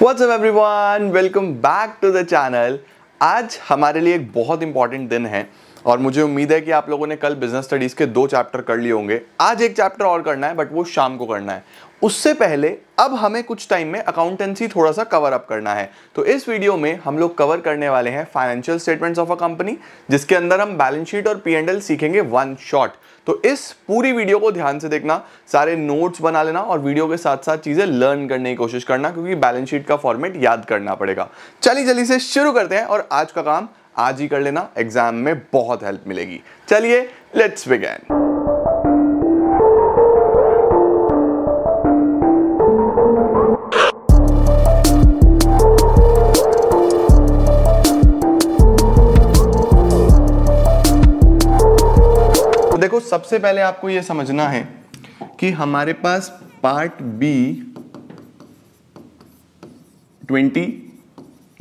What's up everyone welcome back to the channel आज हमारे लिए एक बहुत इंपॉर्टेंट दिन है और मुझे उम्मीद है कि आप लोगों ने कल बिज़नेस स्टडीज़ के दो चैप्टर कर लिए होंगे। आज एक चैप्टर और करना है बट वो शाम को करना है। उससे पहले अब हमें कुछ टाइम में अकाउंटेंसी थोड़ा सा कवर अप करना है। तो इस वीडियो में हम लोग कवर करने वाले हैं financial statements of a company जिसके अंदर हम बैलेंस शीट और पी एंड एल सीखेंगे वन शॉट तो इस पूरी वीडियो को ध्यान से देखना, सारे नोट्स बना लेना और वीडियो के साथ साथ चीज़ें लर्न करने की कोशिश करना, क्योंकि बैलेंस शीट का फॉर्मेट याद करना पड़ेगा। चलिए जल्दी से शुरू करते हैं और आज का काम आज ही कर लेना एग्ज़ाम में बहुत हेल्प मिलेगी। चलिए लेट्स बिगेन सबसे पहले आपको यह समझना है कि हमारे पास पार्ट बी 20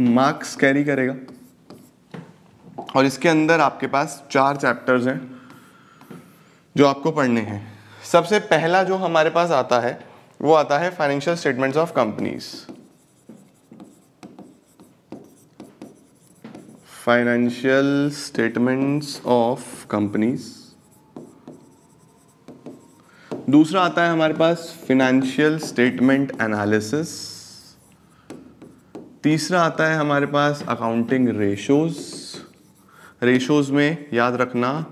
मार्क्स कैरी करेगा। और इसके अंदर आपके पास चार चैप्टर्स हैं जो आपको पढ़ने हैं। सबसे पहला जो हमारे पास आता है, वो आता है financial statements of companies financial statements of companies दूसरा आता है हमारे पास फिनेंशियल स्टेटमेंट एनालिसिस तीसरा आता है हमारे पास अकाउंटिंग रेशोज रेशोज में याद रखना,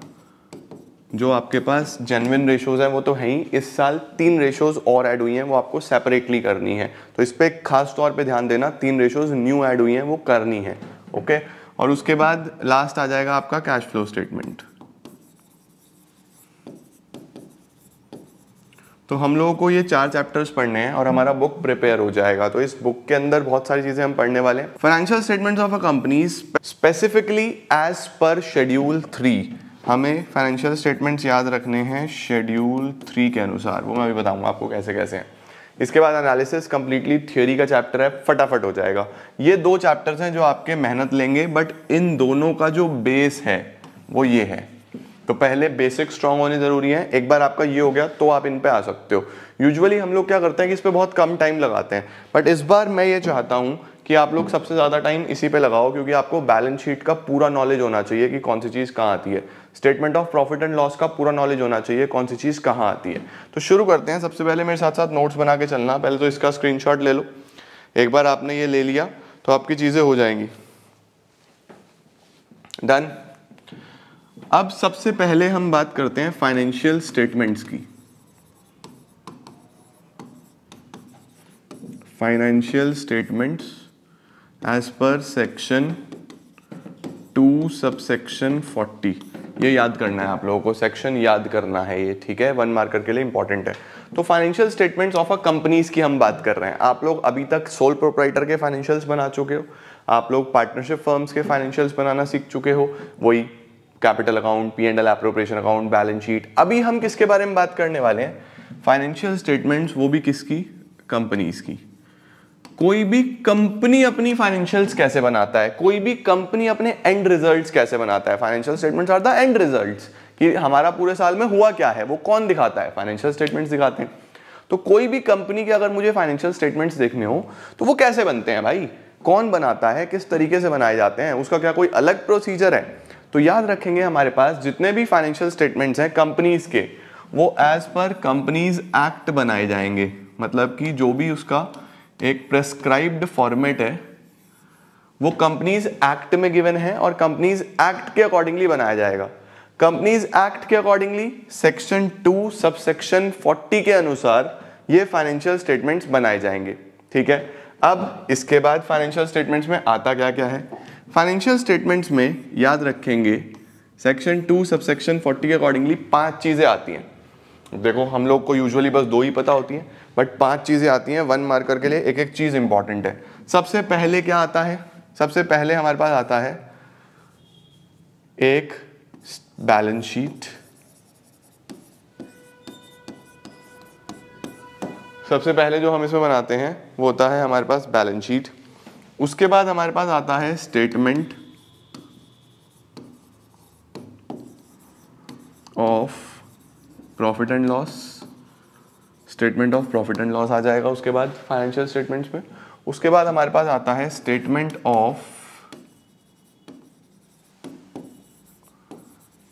जो आपके पास जेनविन रेशोज हैं, वो तो है ही। इस साल तीन रेशोज और ऐड हुई हैं, वो आपको सेपरेटली करनी है। तो इस पर खास तौर पे ध्यान देना, तीन रेशोज न्यू ऐड हुई हैं, वो करनी है ओके और उसके बाद लास्ट आ जाएगा आपका कैश फ्लो स्टेटमेंट तो हम लोगों को ये चार चैप्टर्स पढ़ने हैं और हमारा बुक प्रिपेयर हो जाएगा। तो इस बुक के अंदर बहुत सारी चीज़ें हम पढ़ने वाले हैं। Financial statements of a company specifically as per schedule three हमें फाइनेंशियल स्टेटमेंट्स याद रखने हैं शेड्यूल थ्री के अनुसार। वो मैं अभी बताऊँगा आपको कैसे कैसे हैं। इसके बाद एनालिसिस कंप्लीटली थियोरी का चैप्टर है, फटाफट हो जाएगा। ये दो चैप्टर्स हैं जो आपके मेहनत लेंगे बट इन दोनों का जो बेस है, वो ये है। तो पहले बेसिक स्ट्रांग होने ज़रूरी है। एक बार आपका ये हो गया तो आप इन पे आ सकते हो। यूजुअली हम लोग क्या करते हैं कि इस पर बहुत कम टाइम लगाते हैं। बट इस बार मैं ये चाहता हूँ कि आप लोग सबसे ज़्यादा टाइम इसी पे लगाओ, क्योंकि आपको बैलेंस शीट का पूरा नॉलेज होना चाहिए कि कौन सी चीज़ कहाँ आती है। Statement of profit and loss का पूरा नॉलेज होना चाहिए, कौन सी चीज़ कहाँ आती है। तो शुरू करते हैं। सबसे पहले मेरे साथ साथ नोट्स बना के चलना। पहले तो इसका स्क्रीन ले लो। एक बार आपने ये ले लिया तो आपकी चीज़ें हो जाएँगी। डन अब सबसे पहले हम बात करते हैं फाइनेंशियल स्टेटमेंट्स की। Financial statements as per section two subsection forty ये याद करना है आप लोगों को सेक्शन याद करना है ये, ठीक है? वन मार्कर के लिए इंपॉर्टेंट है। तो financial statements of a companies की हम बात कर रहे हैं। आप लोग अभी तक सोल प्रोपराइटर के फाइनेंशियल्स बना चुके हो। आप लोग पार्टनरशिप फर्म्स के फाइनेंशियल्स बनाना सीख चुके हो। वही capital account P and L appropriation account balance sheet अभी हम किसके बारे में बात करने वाले हैं? फाइनेंशियल स्टेटमेंट्स वो भी किसकी? कंपनीज़ की। कोई भी कंपनी अपनी फाइनेंशियल्स कैसे बनाता है? कोई भी कंपनी अपने एंड रिजल्ट्स कैसे बनाता है? Financial statements are the end results कि हमारा पूरे साल में हुआ क्या है? वो कौन दिखाता है? फाइनेंशियल स्टेटमेंट्स दिखाते हैं। तो कोई भी कंपनी के अगर मुझे फाइनेंशियल स्टेटमेंट्स देखने हो तो वो कैसे बनते हैं भाई? कौन बनाता है? किस तरीके से बनाए जाते हैं? उसका क्या कोई अलग प्रोसीजर है? तो याद रखेंगे हमारे पास जितने भी फाइनेंशियल स्टेटमेंट्स हैं कंपनीज़ के, वो एज पर कंपनीज़ एक्ट बनाए जाएँगे। मतलब कि जो भी उसका एक प्रेस्क्राइब्ड फॉर्मेट है, वो कंपनीज़ एक्ट में गिवन है और कंपनीज़ एक्ट के अकॉर्डिंगली बनाया जाएगा। कंपनीज़ एक्ट के accordingly section two sub section forty के अनुसार ये फाइनेंशियल स्टेटमेंट्स बनाए जाएँगे। ठीक है? अब इसके बाद फाइनेंशियल स्टेटमेंट्स में आता क्या क्या है? फाइनेंशियल स्टेटमेंट्स में याद रखेंगे section two sub section forty के अकॉर्डिंगली पाँच चीज़ें आती हैं। देखो, हम लोग को यूजुअली बस दो ही पता होती हैं बट पाँच चीज़ें आती हैं वन मार्कर के लिए एक एक चीज़ इंपॉर्टेंट है। सबसे पहले क्या आता है? सबसे पहले हमारे पास आता है एक बैलेंस शीट सबसे पहले जो हम इसमें बनाते हैं, वो होता है हमारे पास बैलेंस शीट उसके बाद हमारे पास आता है statement of profit and loss statement of profit and loss आ जाएगा उसके बाद फाइनेंशियल स्टेटमेंट्स में उसके बाद हमारे पास आता है statement of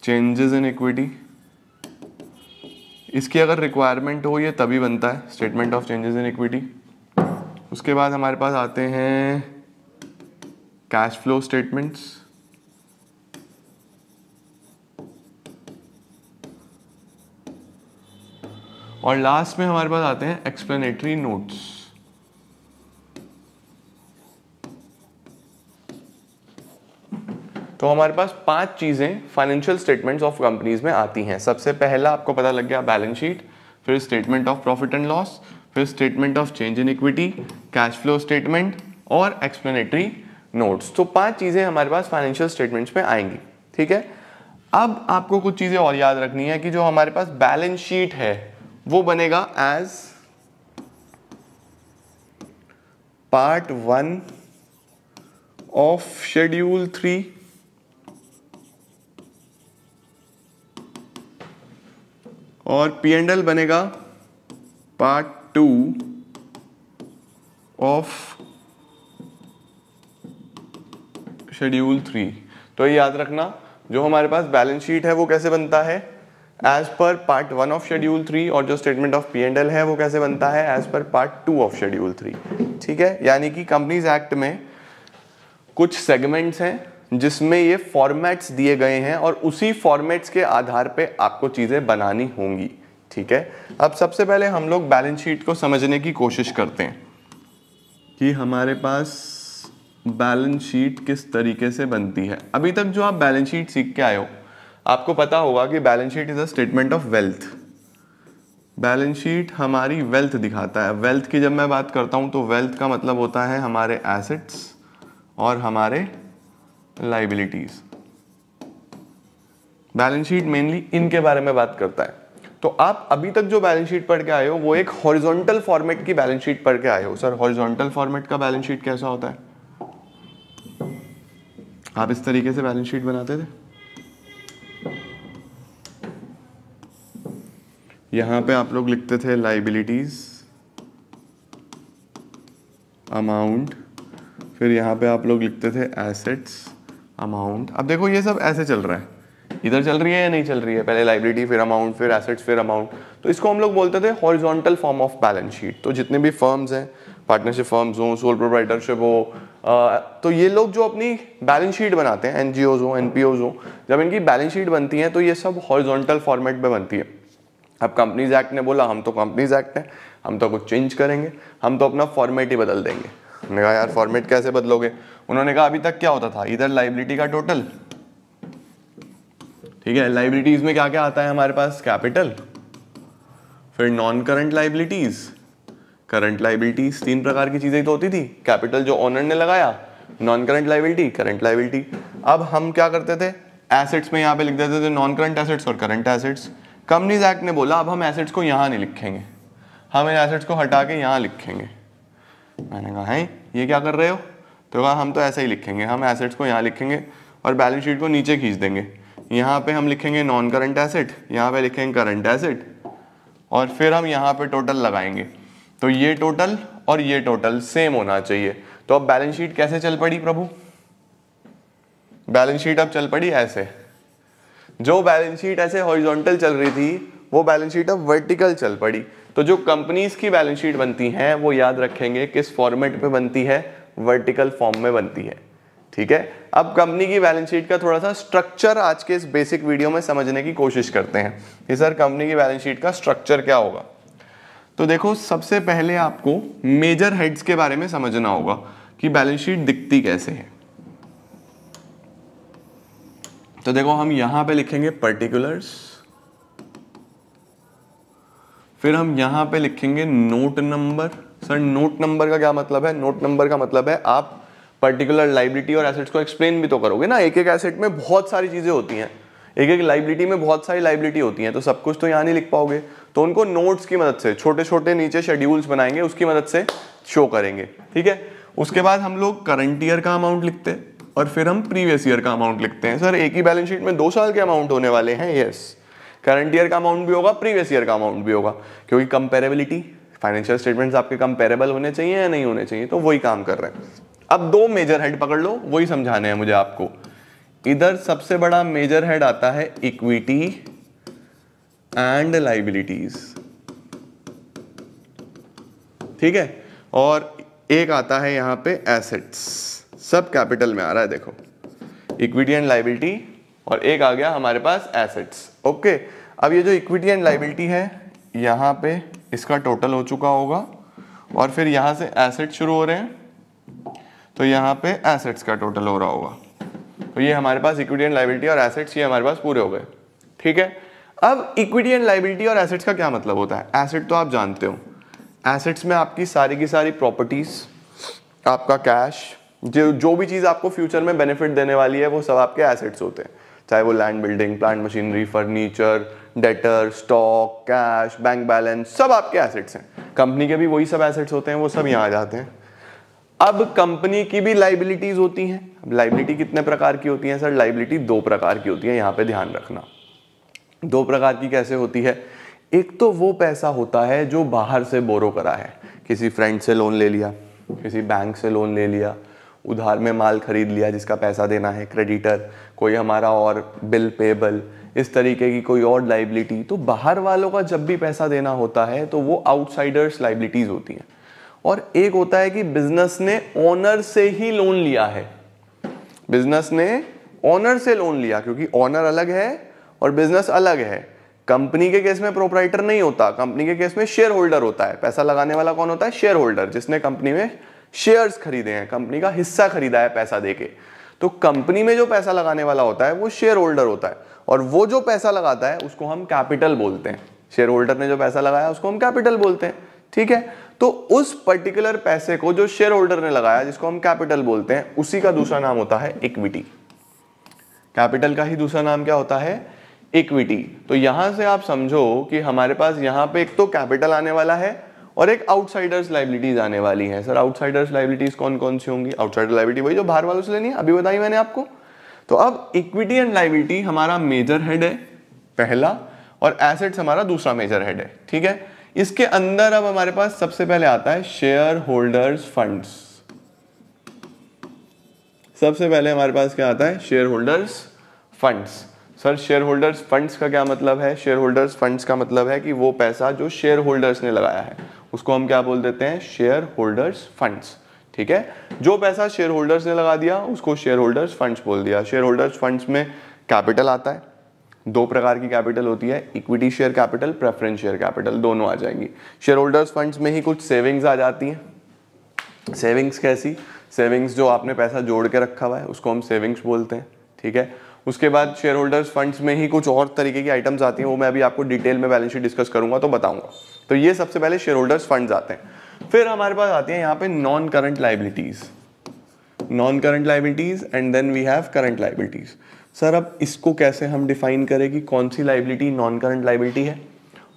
changes in equity इसकी अगर रिक्वायरमेंट हो, ये तभी बनता है statement of changes in equity उसके बाद हमारे पास आते हैं कैश फ्लो स्टेटमेंट्स और लास्ट में हमारे पास आते हैं एक्सप्लेनेटरी नोट्स तो हमारे पास पाँच चीज़ें फाइनेंशियल स्टेटमेंट्स ऑफ़ कंपनीज़ में आती हैं। सबसे पहला आपको पता लग गया बैलेंस शीट फिर statement of profit and loss फिर statement of change in equity cash flow statement और एक्सप्लेनेटरी नोट्स तो पाँच चीज़ें हमारे पास फाइनेंशियल स्टेटमेंट्स में आएँगी, ठीक है? अब आपको कुछ चीज़ें और याद रखनी है कि जो हमारे पास बैलेंस शीट है, वो बनेगा as part one of schedule three और पी एंड एल बनेगा part two of schedule three तो ये याद रखना, जो हमारे पास बैलेंस शीट है, वो कैसे बनता है? As per part one of schedule three और जो statement of P and L है, वो कैसे बनता है? As per part two of schedule three ठीक है? यानी कि कंपनीज़ एक्ट में कुछ सेगमेंट्स हैं, जिसमें ये फॉर्मेट्स दिए गए हैं और उसी फॉर्मेट्स के आधार पे आपको चीज़ें बनानी होंगी। ठीक है? अब सबसे पहले हम लोग बैलेंस शीट को समझने की कोशिश करते हैं कि हमारे पास बैलेंस शीट किस तरीके से बनती है? अभी तक जो आप बैलेंस शीट सीख के आए हो, आपको पता होगा कि balance sheet is a statement of wealth. Balance sheet हमारी वेल्थ दिखाता है। वेल्थ की जब मैं बात करता हूँ तो वेल्थ का मतलब होता है हमारे एसेट्स और हमारे लाइबिलिटीज। बैलेंस शीट मेनली इनके बारे में बात करता है। तो आप अभी तक जो बैलेंस शीट पढ़ के आए हो, वो एक हॉरिजॉन्टल फॉर्मेट की बैलेंस शीट पढ़ के आए हो। सर, हॉरिजॉन्टल फॉर्मेट का बैलेंस शीट कैसा होता है? आप इस तरीके से बैलेंस शीट बनाते थे? यहाँ पे आप लोग लिखते थे लाइबिलिटीज अमाउंट फिर यहाँ पे आप लोग लिखते थे एसेट्स अमाउंट अब देखो ये सब ऐसे चल रहा है। इधर चल रही है या नहीं चल रही है? पहले लाइबिलिटी फिर अमाउंट फिर एसेट्स फिर अमाउंट तो इसको हम लोग बोलते थे horizontal form of balance sheet तो जितने भी फर्म्स हैं पार्टनरशिप फर्म्स हो सोल प्रोप्राइटरशिप हो तो ये लोग जो अपनी बैलेंस शीट बनाते हैं एन हो एन हो, जब इनकी बैलेंस शीट बनती है तो ये सब हॉरिजॉन्टल फॉर्मेट में बनती है। अब कंपनीज़ एक्ट ने बोला, हम तो कंपनीज़ एक्ट है, हम तो कुछ चेंज करेंगे, हम तो अपना फॉर्मेट ही बदल देंगे। हमने कहा, यार फॉर्मेट कैसे बदलोगे? उन्होंने कहा, अभी तक क्या होता था? इधर लाइबिलिटी का टोटल ठीक है लाइबिलिटीज में क्या क्या आता है हमारे पास? कैपिटल फिर non current liabilities current liabilities तीन प्रकार की चीज़ें तो होती थी। कैपिटल जो ऑनर ने लगाया non current liability current liability अब हम क्या करते थे? एसेट्स में यहाँ पे लिख देते थे नॉन करंट एसेट्स और करंट एसेट्स कंपनीज़ एक्ट ने बोला, अब हम एसेट्स को यहाँ नहीं लिखेंगे। हम इन एसेट्स को हटा के यहाँ लिखेंगे। मैंने कहा, है? ये क्या कर रहे हो? तो कहा, हम तो ऐसे ही लिखेंगे। हम एसेट्स को यहाँ लिखेंगे और बैलेंस शीट को नीचे खींच देंगे। यहाँ पे हम लिखेंगे नॉन करंट एसेट यहाँ पे लिखेंगे करंट एसेट और फिर हम यहाँ पे टोटल लगाएँगे। तो ये टोटल और ये टोटल सेम होना चाहिए। तो अब बैलेंस शीट कैसे चल पड़ी प्रभु? बैलेंस शीट अब चल पड़ी ऐसे। जो बैलेंस शीट ऐसे हॉरिजॉन्टल चल रही थी, वो बैलेंस शीट अब वर्टिकल चल पड़ी। तो जो कंपनीज़ की बैलेंस शीट बनती हैं, वो याद रखेंगे किस फॉर्मेट पे बनती है? वर्टिकल फॉर्म में बनती है। ठीक है? अब कंपनी की बैलेंस शीट का थोड़ा सा स्ट्रक्चर आज के इस बेसिक वीडियो में समझने की कोशिश करते हैं। कि सर कंपनी की बैलेंस शीट का स्ट्रक्चर क्या होगा? तो देखो, सबसे पहले आपको मेजर हेड्स के बारे में समझना होगा कि बैलेंस शीट दिखती कैसे है। तो देखो, हम यहाँ पे लिखेंगे पर्टिकुलर्स फिर हम यहाँ पे लिखेंगे note number sir note number का क्या मतलब है? नोट नंबर का मतलब है आप पर्टिकुलर लाइबिलिटी और एसेट्स को एक्सप्लेन भी तो करोगे ना। एक एक एसेट में बहुत सारी चीज़ें होती हैं। एक एक लाइबिलिटी में बहुत सारी लाइबिलिटी होती हैं। तो सब कुछ तो यहाँ नहीं लिख पाओगे। तो उनको नोट्स की मदद से छोटे छोटे नीचे शेड्यूल्स बनाएँगे, उसकी मदद से शो करेंगे, ठीक है? उसके बाद हम लोग करंट ईयर का अमाउंट लिखते हैं और फिर हम प्रीवियस ईयर का अमाउंट लिखते हैं। सर, एक ही बैलेंस शीट में दो साल के अमाउंट होने वाले हैं यस करंट ईयर का अमाउंट भी होगा प्रीवियस ईयर का अमाउंट भी होगा, क्योंकि कंपेरेबिलिटी फाइनेंशियल स्टेटमेंट्स आपके कंपेरेबल होने चाहिए या नहीं होने चाहिए तो वही काम कर रहे हैं। अब दो मेजर हेड पकड़ लो, वही समझाने हैं मुझे आपको। इधर सबसे बड़ा मेजर हेड आता है इक्विटी एंड लाइबिलिटीज ठीक है? और एक आता है यहाँ पे एसेट्स सब कैपिटल में आ रहा है, देखो। इक्विटी एंड लाइबिलिटी और एक आ गया हमारे पास एसेट्स ओके अब ये जो इक्विटी एंड लाइबिलिटी है, यहाँ पे इसका टोटल हो चुका होगा और फिर यहाँ से एसेट शुरू हो रहे हैं तो यहाँ पे एसेट्स का टोटल हो रहा होगा। तो ये हमारे पास इक्विटी एंड लाइबिलिटी और एसेट्स ये हमारे पास पूरे हो गए। ठीक है? अब इक्विटी एंड लाइबिलिटी और एसेट्स का क्या मतलब होता है? एसेट तो आप जानते हो। एसेट्स में आपकी सारी की सारी प्रॉपर्टीज़ आपका कैश जो जो भी चीज़ आपको फ्यूचर में बेनिफिट देने वाली है, वो सब आपके एसेट्स होते हैं। चाहे वो land building plant machinery furniture debtor stock cash bank balance सब आपके एसेट्स हैं। कंपनी के भी वही सब एसेट्स होते हैं, वो सब यहाँ आ जाते हैं। अब कंपनी की भी लाइबिलिटीज होती हैं। लाइबिलिटी कितने प्रकार की होती है सर लाइबिलिटी दो प्रकार की होती है, यहाँ पे ध्यान रखना। दो प्रकार की कैसे होती है? एक तो वो पैसा होता है जो बाहर से बोरो करा है। किसी फ्रेंड से लोन ले लिया, किसी बैंक से लोन ले लिया, उधार में माल खरीद लिया जिसका पैसा देना है क्रेडिटर कोई हमारा और बिल पेबल इस तरीके की कोई और लाइबिलिटी तो बाहर वालों का जब भी पैसा देना होता है तो वो आउटसाइडर्स लाइबिलिटीज होती हैं। और एक होता है कि बिज़नेस ने ओनर से ही लोन लिया है। बिज़नेस ने ओनर से लोन लिया, क्योंकि ओनर अलग है और बिज़नेस अलग है। कंपनी के केस में प्रोपराइटर नहीं होता। कंपनी के केस में शेयर होल्डर होता है। पैसा लगाने वाला कौन होता है? शेयर होल्डर जिसने कंपनी में शेयर्स खरीदे हैं। कंपनी का हिस्सा खरीदा है पैसा देके। तो कंपनी में जो पैसा लगाने वाला होता है, वो शेयर होल्डर होता है। और वो जो पैसा लगाता है, उसको हम कैपिटल बोलते हैं। शेयर होल्डर ने जो पैसा लगाया, उसको हम कैपिटल बोलते हैं। ठीक है? तो उस पर्टिकुलर पैसे को जो शेयर होल्डर ने लगाया, जिसको हम कैपिटल बोलते हैं, उसी का दूसरा नाम होता है इक्विटी कैपिटल का ही दूसरा नाम क्या होता है? इक्विटी तो यहाँ से आप समझो कि हमारे पास यहाँ पे एक तो कैपिटल आने वाला है और एक आउटसाइडर्स लाइबिलिटीज आने वाली है। सर आउटसाइडर्स लाइबिलिटीज कौन कौन सी होंगी? आउटसाइडर लाइबिलिटी वही जो बाहर वालों से लेनी है, अभी बताई मैंने आपको। तो अब इक्विटी एंड लाइबिलिटी हमारा मेजर हेड है, पहला, और एसेट्स हमारा दूसरा मेजर हेड है, ठीक है? इसके अंदर अब हमारे पास सबसे पहले आता है शेयर होल्डर्स फंड्स सबसे पहले हमारे पास क्या आता है? Share holders funds sir share holders funds का क्या मतलब है? शेयर होल्डर्स फंड्स का मतलब है कि वो पैसा जो शेयर होल्डर्स ने लगाया है, उसको हम क्या बोल देते हैं? शेयर होल्डर्स फंड्स ठीक है? जो पैसा शेयर होल्डर्स ने लगा दिया, उसको शेयर होल्डर्स फंड्स बोल दिया। शेयर होल्डर्स फंड्स में कैपिटल आता है, दो प्रकार की कैपिटल होती है equity share capital preference share capital दोनों आ जाएँगी। शेयर होल्डर्स फंड्स में ही कुछ सेविंग्स आ जाती हैं। सेविंग्स कैसी? सेविंग्स जो आपने पैसा जोड़ के रखा हुआ है, उसको हम सेविंग्स बोलते हैं, ठीक है? उसके बाद शेयर होल्डर्स फंड्स में ही कुछ और तरीके की आइटम्स आती हैं, वो मैं अभी आपको डिटेल में बैलेंस शीट डिस्कस करूँगा तो बताऊँगा। तो ये सबसे पहले शेयर होल्डर्स फंड्स आते हैं। फिर हमारे पास आती है यहाँ पे non current liabilities non current liabilities and then we have current liabilities sir अब इसको कैसे हम डिफाइन करें कि कौन सी लाइबिलिटी नॉन करंट लाइबिलिटी है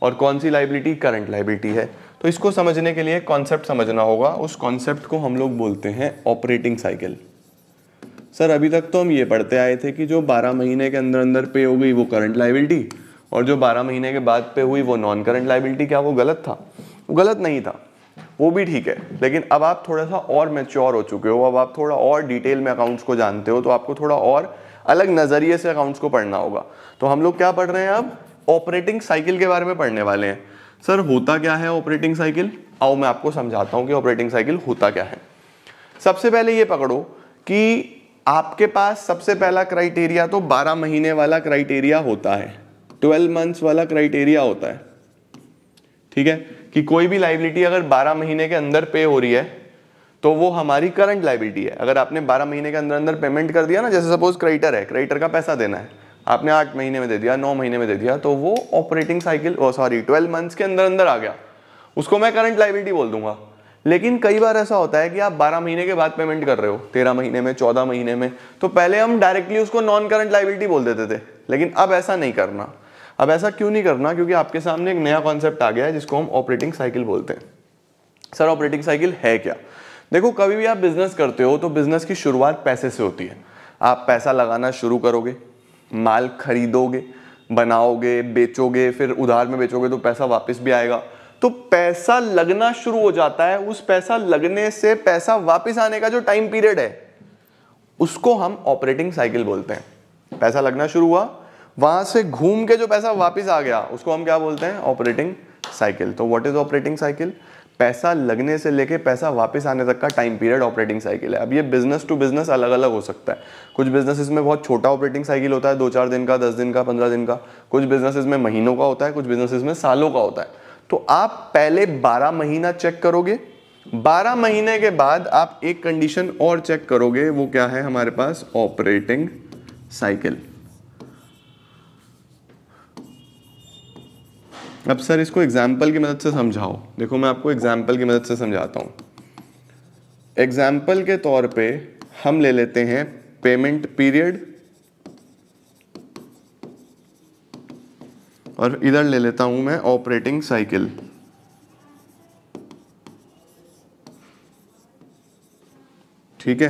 और कौन सी लाइबिलिटी करंट लाइबिलिटी है? तो इसको समझने के लिए कॉन्सेप्ट समझना होगा। उस कॉन्सेप्ट को हम लोग बोलते हैं ऑपरेटिंग साइकिल सर, अभी तक तो हम ये पढ़ते आए थे कि जो 12 महीने के अंदर अंदर पे हो गई वो करंट लाइबिलिटी और जो 12 महीने के बाद पे हुई वो नॉन करंट लाइबिलिटी क्या वो गलत था? वो गलत नहीं था। वो भी ठीक है, लेकिन अब आप थोड़ा सा और मेच्योर हो चुके हो, अब आप थोड़ा और डिटेल में अकाउंट्स को जानते हो तो आपको थोड़ा और अलग नज़रिए से अकाउंट्स को पढ़ना होगा। तो हम लोग क्या पढ़ रहे हैं अब? ऑपरेटिंग साइकिल के बारे में पढ़ने वाले हैं। सर, होता क्या है ऑपरेटिंग साइकिल आओ मैं आपको समझाता हूँ कि ऑपरेटिंग साइकिल होता क्या है। सबसे पहले ये पकड़ो कि आपके पास सबसे पहला क्राइटेरिया तो 12 महीने वाला क्राइटेरिया होता है। 12 मंथ्स वाला क्राइटेरिया होता है। ठीक है? कि कोई भी लाइबिलिटी अगर 12 महीने के अंदर पे हो रही है तो वो हमारी करंट लाइबिलिटी है। अगर आपने 12 महीने के अंदर अंदर पेमेंट कर दिया ना, जैसे सपोज़ क्रेडिटर है क्रेडिटर का पैसा देना है। आपने आठ महीने में दे दिया, नौ महीने में दे दिया तो वो operating cycle sorry twelve months के अंदर अंदर आ गया। उसको मैं करंट लाइबिलिटी बोल दूँगा। लेकिन कई बार ऐसा होता है कि आप 12 महीने के बाद पेमेंट कर रहे हो 13 महीने में 14 महीने में तो पहले हम डायरेक्टली उसको नॉन करंट लाइबिलिटी बोल देते थे। लेकिन अब ऐसा नहीं करना। अब ऐसा क्यों नहीं करना? क्योंकि आपके सामने एक नया कॉन्सेप्ट आ गया है, जिसको हम ऑपरेटिंग साइकिल बोलते हैं। सर ऑपरेटिंग साइकिल है क्या? देखो, कभी भी आप बिज़नेस करते हो तो बिज़नेस की शुरुआत पैसे से होती है। आप पैसा लगाना शुरू करोगे, माल खरीदोगे, बनाओगे, बेचोगे, फिर उधार में बेचोगे तो पैसा वापस भी आएगा। तो पैसा लगना शुरू हो जाता है, उस पैसा लगने से पैसा वापस आने का जो टाइम पीरियड है, उसको हम ऑपरेटिंग साइकिल बोलते हैं। पैसा लगना शुरू हुआ, वहाँ से घूम के जो पैसा वापस आ गया, उसको हम क्या बोलते हैं? ऑपरेटिंग साइकिल तो व्हाट इज़ ऑपरेटिंग साइकिल पैसा लगने से लेके पैसा वापस आने तक का टाइम पीरियड ऑपरेटिंग साइकिल है। अब ये बिज़नेस टू बिज़नेस अलग अलग हो सकता है। कुछ बिजनेसेस में बहुत छोटा ऑपरेटिंग साइकिल होता है, दो चार दिन का, दस दिन का, पंद्रह दिन का। कुछ बिजनेसेस में महीनों का होता है, कुछ बिजनेसेस में सालों का होता है। तो आप पहले बारह महीना चेक करोगे। बारह महीने के बाद आप एक कंडीशन और चेक करोगे, वो क्या है हमारे पास? ऑपरेटिंग साइकिल अब सर, इसको एग्ज़ाम्पल की मदद से समझाओ। देखो, मैं आपको एग्ज़ाम्पल की मदद से समझाता हूँ। एग्ज़ाम्पल के तौर पे हम ले लेते हैं पेमेंट पीरियड और इधर ले लेता हूँ मैं ऑपरेटिंग साइकिल ठीक है?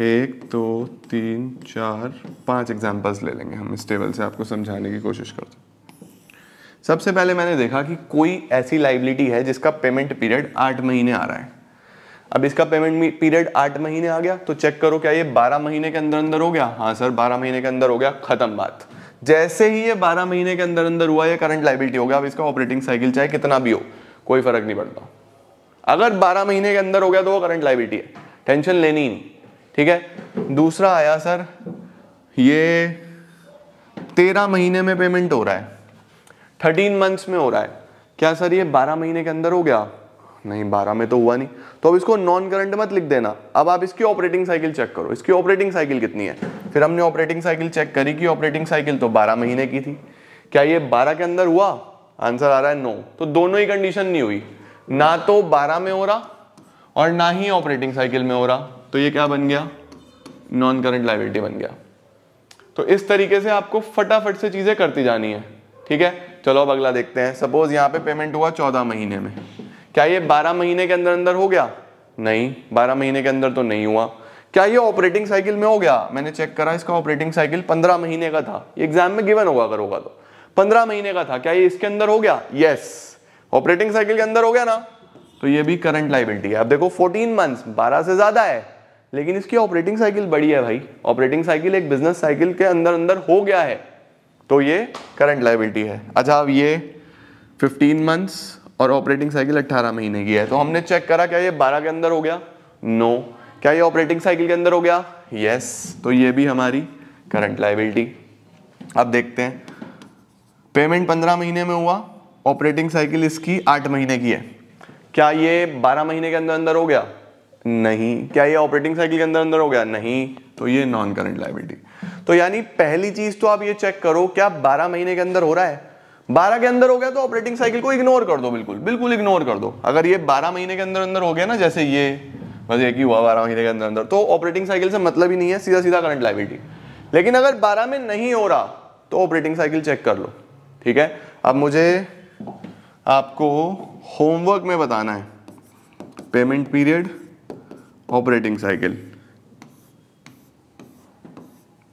एक, दो, तीन, चार, पाँच एग्जाम्पल्स ले लेंगे हम इस टेबल से, आपको समझाने की कोशिश करते सबसे पहले मैंने देखा कि कोई ऐसी लाइबिलिटी है जिसका पेमेंट पीरियड आठ महीने आ रहा है। अब इसका पेमेंट पीरियड आठ महीने आ गया तो चेक करो क्या ये बारह महीने के अंदर अंदर हो गया? हाँ सर, बारह महीने के अंदर हो गया, खत्म बात। जैसे ही ये बारह महीने के अंदर अंदर हुआ, ये करंट लाइबिलिटी हो गया। अब इसका ऑपरेटिंग साइकिल चाहे कितना भी हो, कोई फ़र्क नहीं पड़ता। अगर बारह महीने के अंदर हो गया तो वो करंट लाइबिलिटी है। टेंशन लेनी ही नहीं। ठीक है? दूसरा आया, सर, ये तेरह महीने में पेमेंट हो रहा है। थर्टीन मंथ्स में हो रहा है। क्या सर, ये बारह महीने के अंदर हो गया? नहीं, बारह में तो हुआ नहीं। तो अब इसको नॉन करंट मत लिख देना। अब आप इसकी ऑपरेटिंग साइकिल चेक करो। इसकी ऑपरेटिंग साइकिल कितनी है? फिर हमने ऑपरेटिंग साइकिल चेक करी कि ऑपरेटिंग साइकिल तो बारह महीने की थी। क्या ये बारह के अंदर हुआ? आंसर आ रहा है नो तो दोनों ही कंडीशन नहीं हुई। ना तो बारह में हो रहा और ना ही ऑपरेटिंग साइकिल में हो रहा। तो ये क्या बन गया? नॉन करंट लाइबिलिटी बन गया। तो इस तरीके से आपको फटाफट से चीज़ें करती जानी है। ठीक है? चलो अब अगला देखते हैं। सपोज़ यहाँ पे पेमेंट हुआ चौदह महीने में। क्या ये बारह महीने के अंदर अंदर हो गया? नहीं, बारह महीने के अंदर तो नहीं हुआ। क्या ये ऑपरेटिंग साइकिल में हो गया? मैंने चेक करा, इसका ऑपरेटिंग साइकिल पंद्रह महीने का था। एग्ज़ाम में गिवन होगा, अगर होगा तो। पंद्रह महीने का था। क्या ये इसके अंदर हो गया? यस ऑपरेटिंग साइकिल के अंदर हो गया ना? तो ये भी करंट लाइबिलिटी है। अब देखो फोर्टीन मंथ्स बारह से ज़्यादा है। लेकिन इसकी ऑपरेटिंग साइकिल बड़ी है भाई। ऑपरेटिंग साइकिल एक बिज़नेस साइकिल के अंदर अंदर हो गया है। तो ये करंट लाइबिलिटी है। अच्छा अब ये 15 मंथ्स और ऑपरेटिंग साइकिल 18 महीने की है। तो हमने चेक करा, क्या ये 12 के अंदर हो गया? No no. क्या ये ऑपरेटिंग साइकिल के अंदर हो गया? Yes yes. तो ये भी हमारी करंट लाइबिलिटी अब देखते हैं। पेमेंट 15 महीने में हुआ ऑपरेटिंग साइकिल इसकी 8 महीने की है। क्या ये 12 महीने के अंदर अंदर हो गया? नहीं. क्या ये ऑपरेटिंग साइकिल के अंदर अंदर हो गया? नहीं. तो ये नॉन करंट लाइबिलिटी तो यानी पहली चीज़ तो आप ये चेक करो, क्या 12 महीने के अंदर हो रहा है? 12 के अंदर हो गया तो ऑपरेटिंग साइकिल को इग्नोर कर दो, बिल्कुल बिल्कुल इग्नोर कर दो। अगर ये 12 महीने के अंदर अंदर हो गया ना, जैसे ये, बस एक ही हुआ बारह महीने के अंदर अंदर तो ऑपरेटिंग साइकिल से मतलब ही नहीं है सीधा सीधा करंट लाइबिलिटी लेकिन अगर बारह में नहीं हो रहा तो ऑपरेटिंग साइकिल चेक कर लो, ठीक है? अब मुझे आपको होमवर्क में बताना है। पेमेंट पीरियड ऑपरेटिंग साइकिल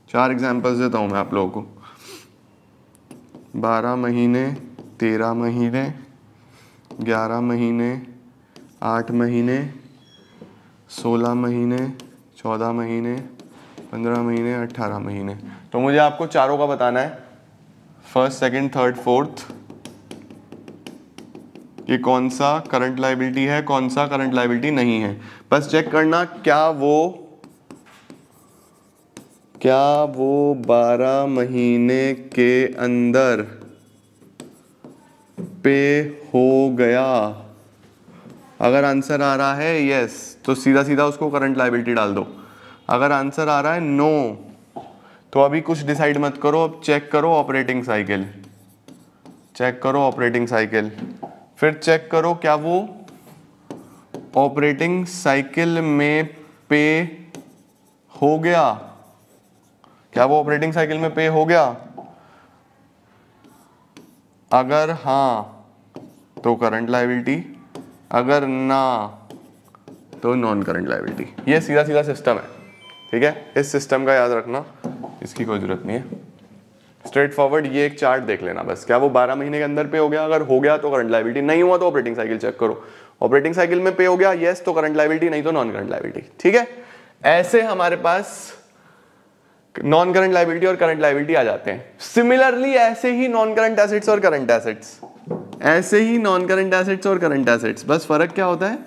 चार एग्जांपल्स देता हूँ मैं आप लोगों को। बारह महीने, तेरह महीने, ग्यारह महीने, आठ महीने, सोलह महीने, चौदह महीने, पंद्रह महीने अट्ठारह महीने। तो मुझे आपको चारों का बताना है। फ़र्स्ट सेकंड थर्ड फोर्थ कि कौन सा करंट लाइबिलिटी है, कौन सा करंट लाइबिलिटी नहीं है। बस चेक करना क्या वो क्या वो बारह महीने के अंदर पे हो गया? अगर आंसर आ रहा है यस तो सीधा सीधा उसको करंट लाइबिलिटी डाल दो। अगर आंसर आ रहा है नो तो अभी कुछ डिसाइड मत करो, अब चेक करो ऑपरेटिंग साइकिल चेक करो ऑपरेटिंग साइकिल फिर चेक करो क्या वो ऑपरेटिंग साइकिल में पे हो गया? क्या वो ऑपरेटिंग साइकिल में पे हो गया? अगर हाँ तो करंट लाइबिलिटी अगर ना तो नॉन करंट लाइबिलिटी ये सीधा सीधा सिस्टम है, ठीक है? इस सिस्टम का याद रखना, इसकी कोई ज़रूरत नहीं है। स्ट्रेट फॉरवर्ड ये एक चार्ट देख लेना बस। क्या वो 12 महीने के अंदर पे हो गया? अगर हो गया तो करंट लाइबिलिटी नहीं हुआ तो ऑपरेटिंग साइकिल चेक करो। ऑपरेटिंग साइकिल में पे हो गया यस तो करंट लाइबिलिटी नहीं तो नॉन करंट लाइबिलिटी ठीक है? ऐसे हमारे पास नॉन करंट लाइबिलिटी और करंट लाइबिलिटी आ जाते हैं। सिमिलरली ऐसे ही नॉन करंट एसेट्स और करंट एसेट्स ऐसे ही नॉन करंट एसेट्स और करंट एसेट्स बस फ़र्क क्या होता है?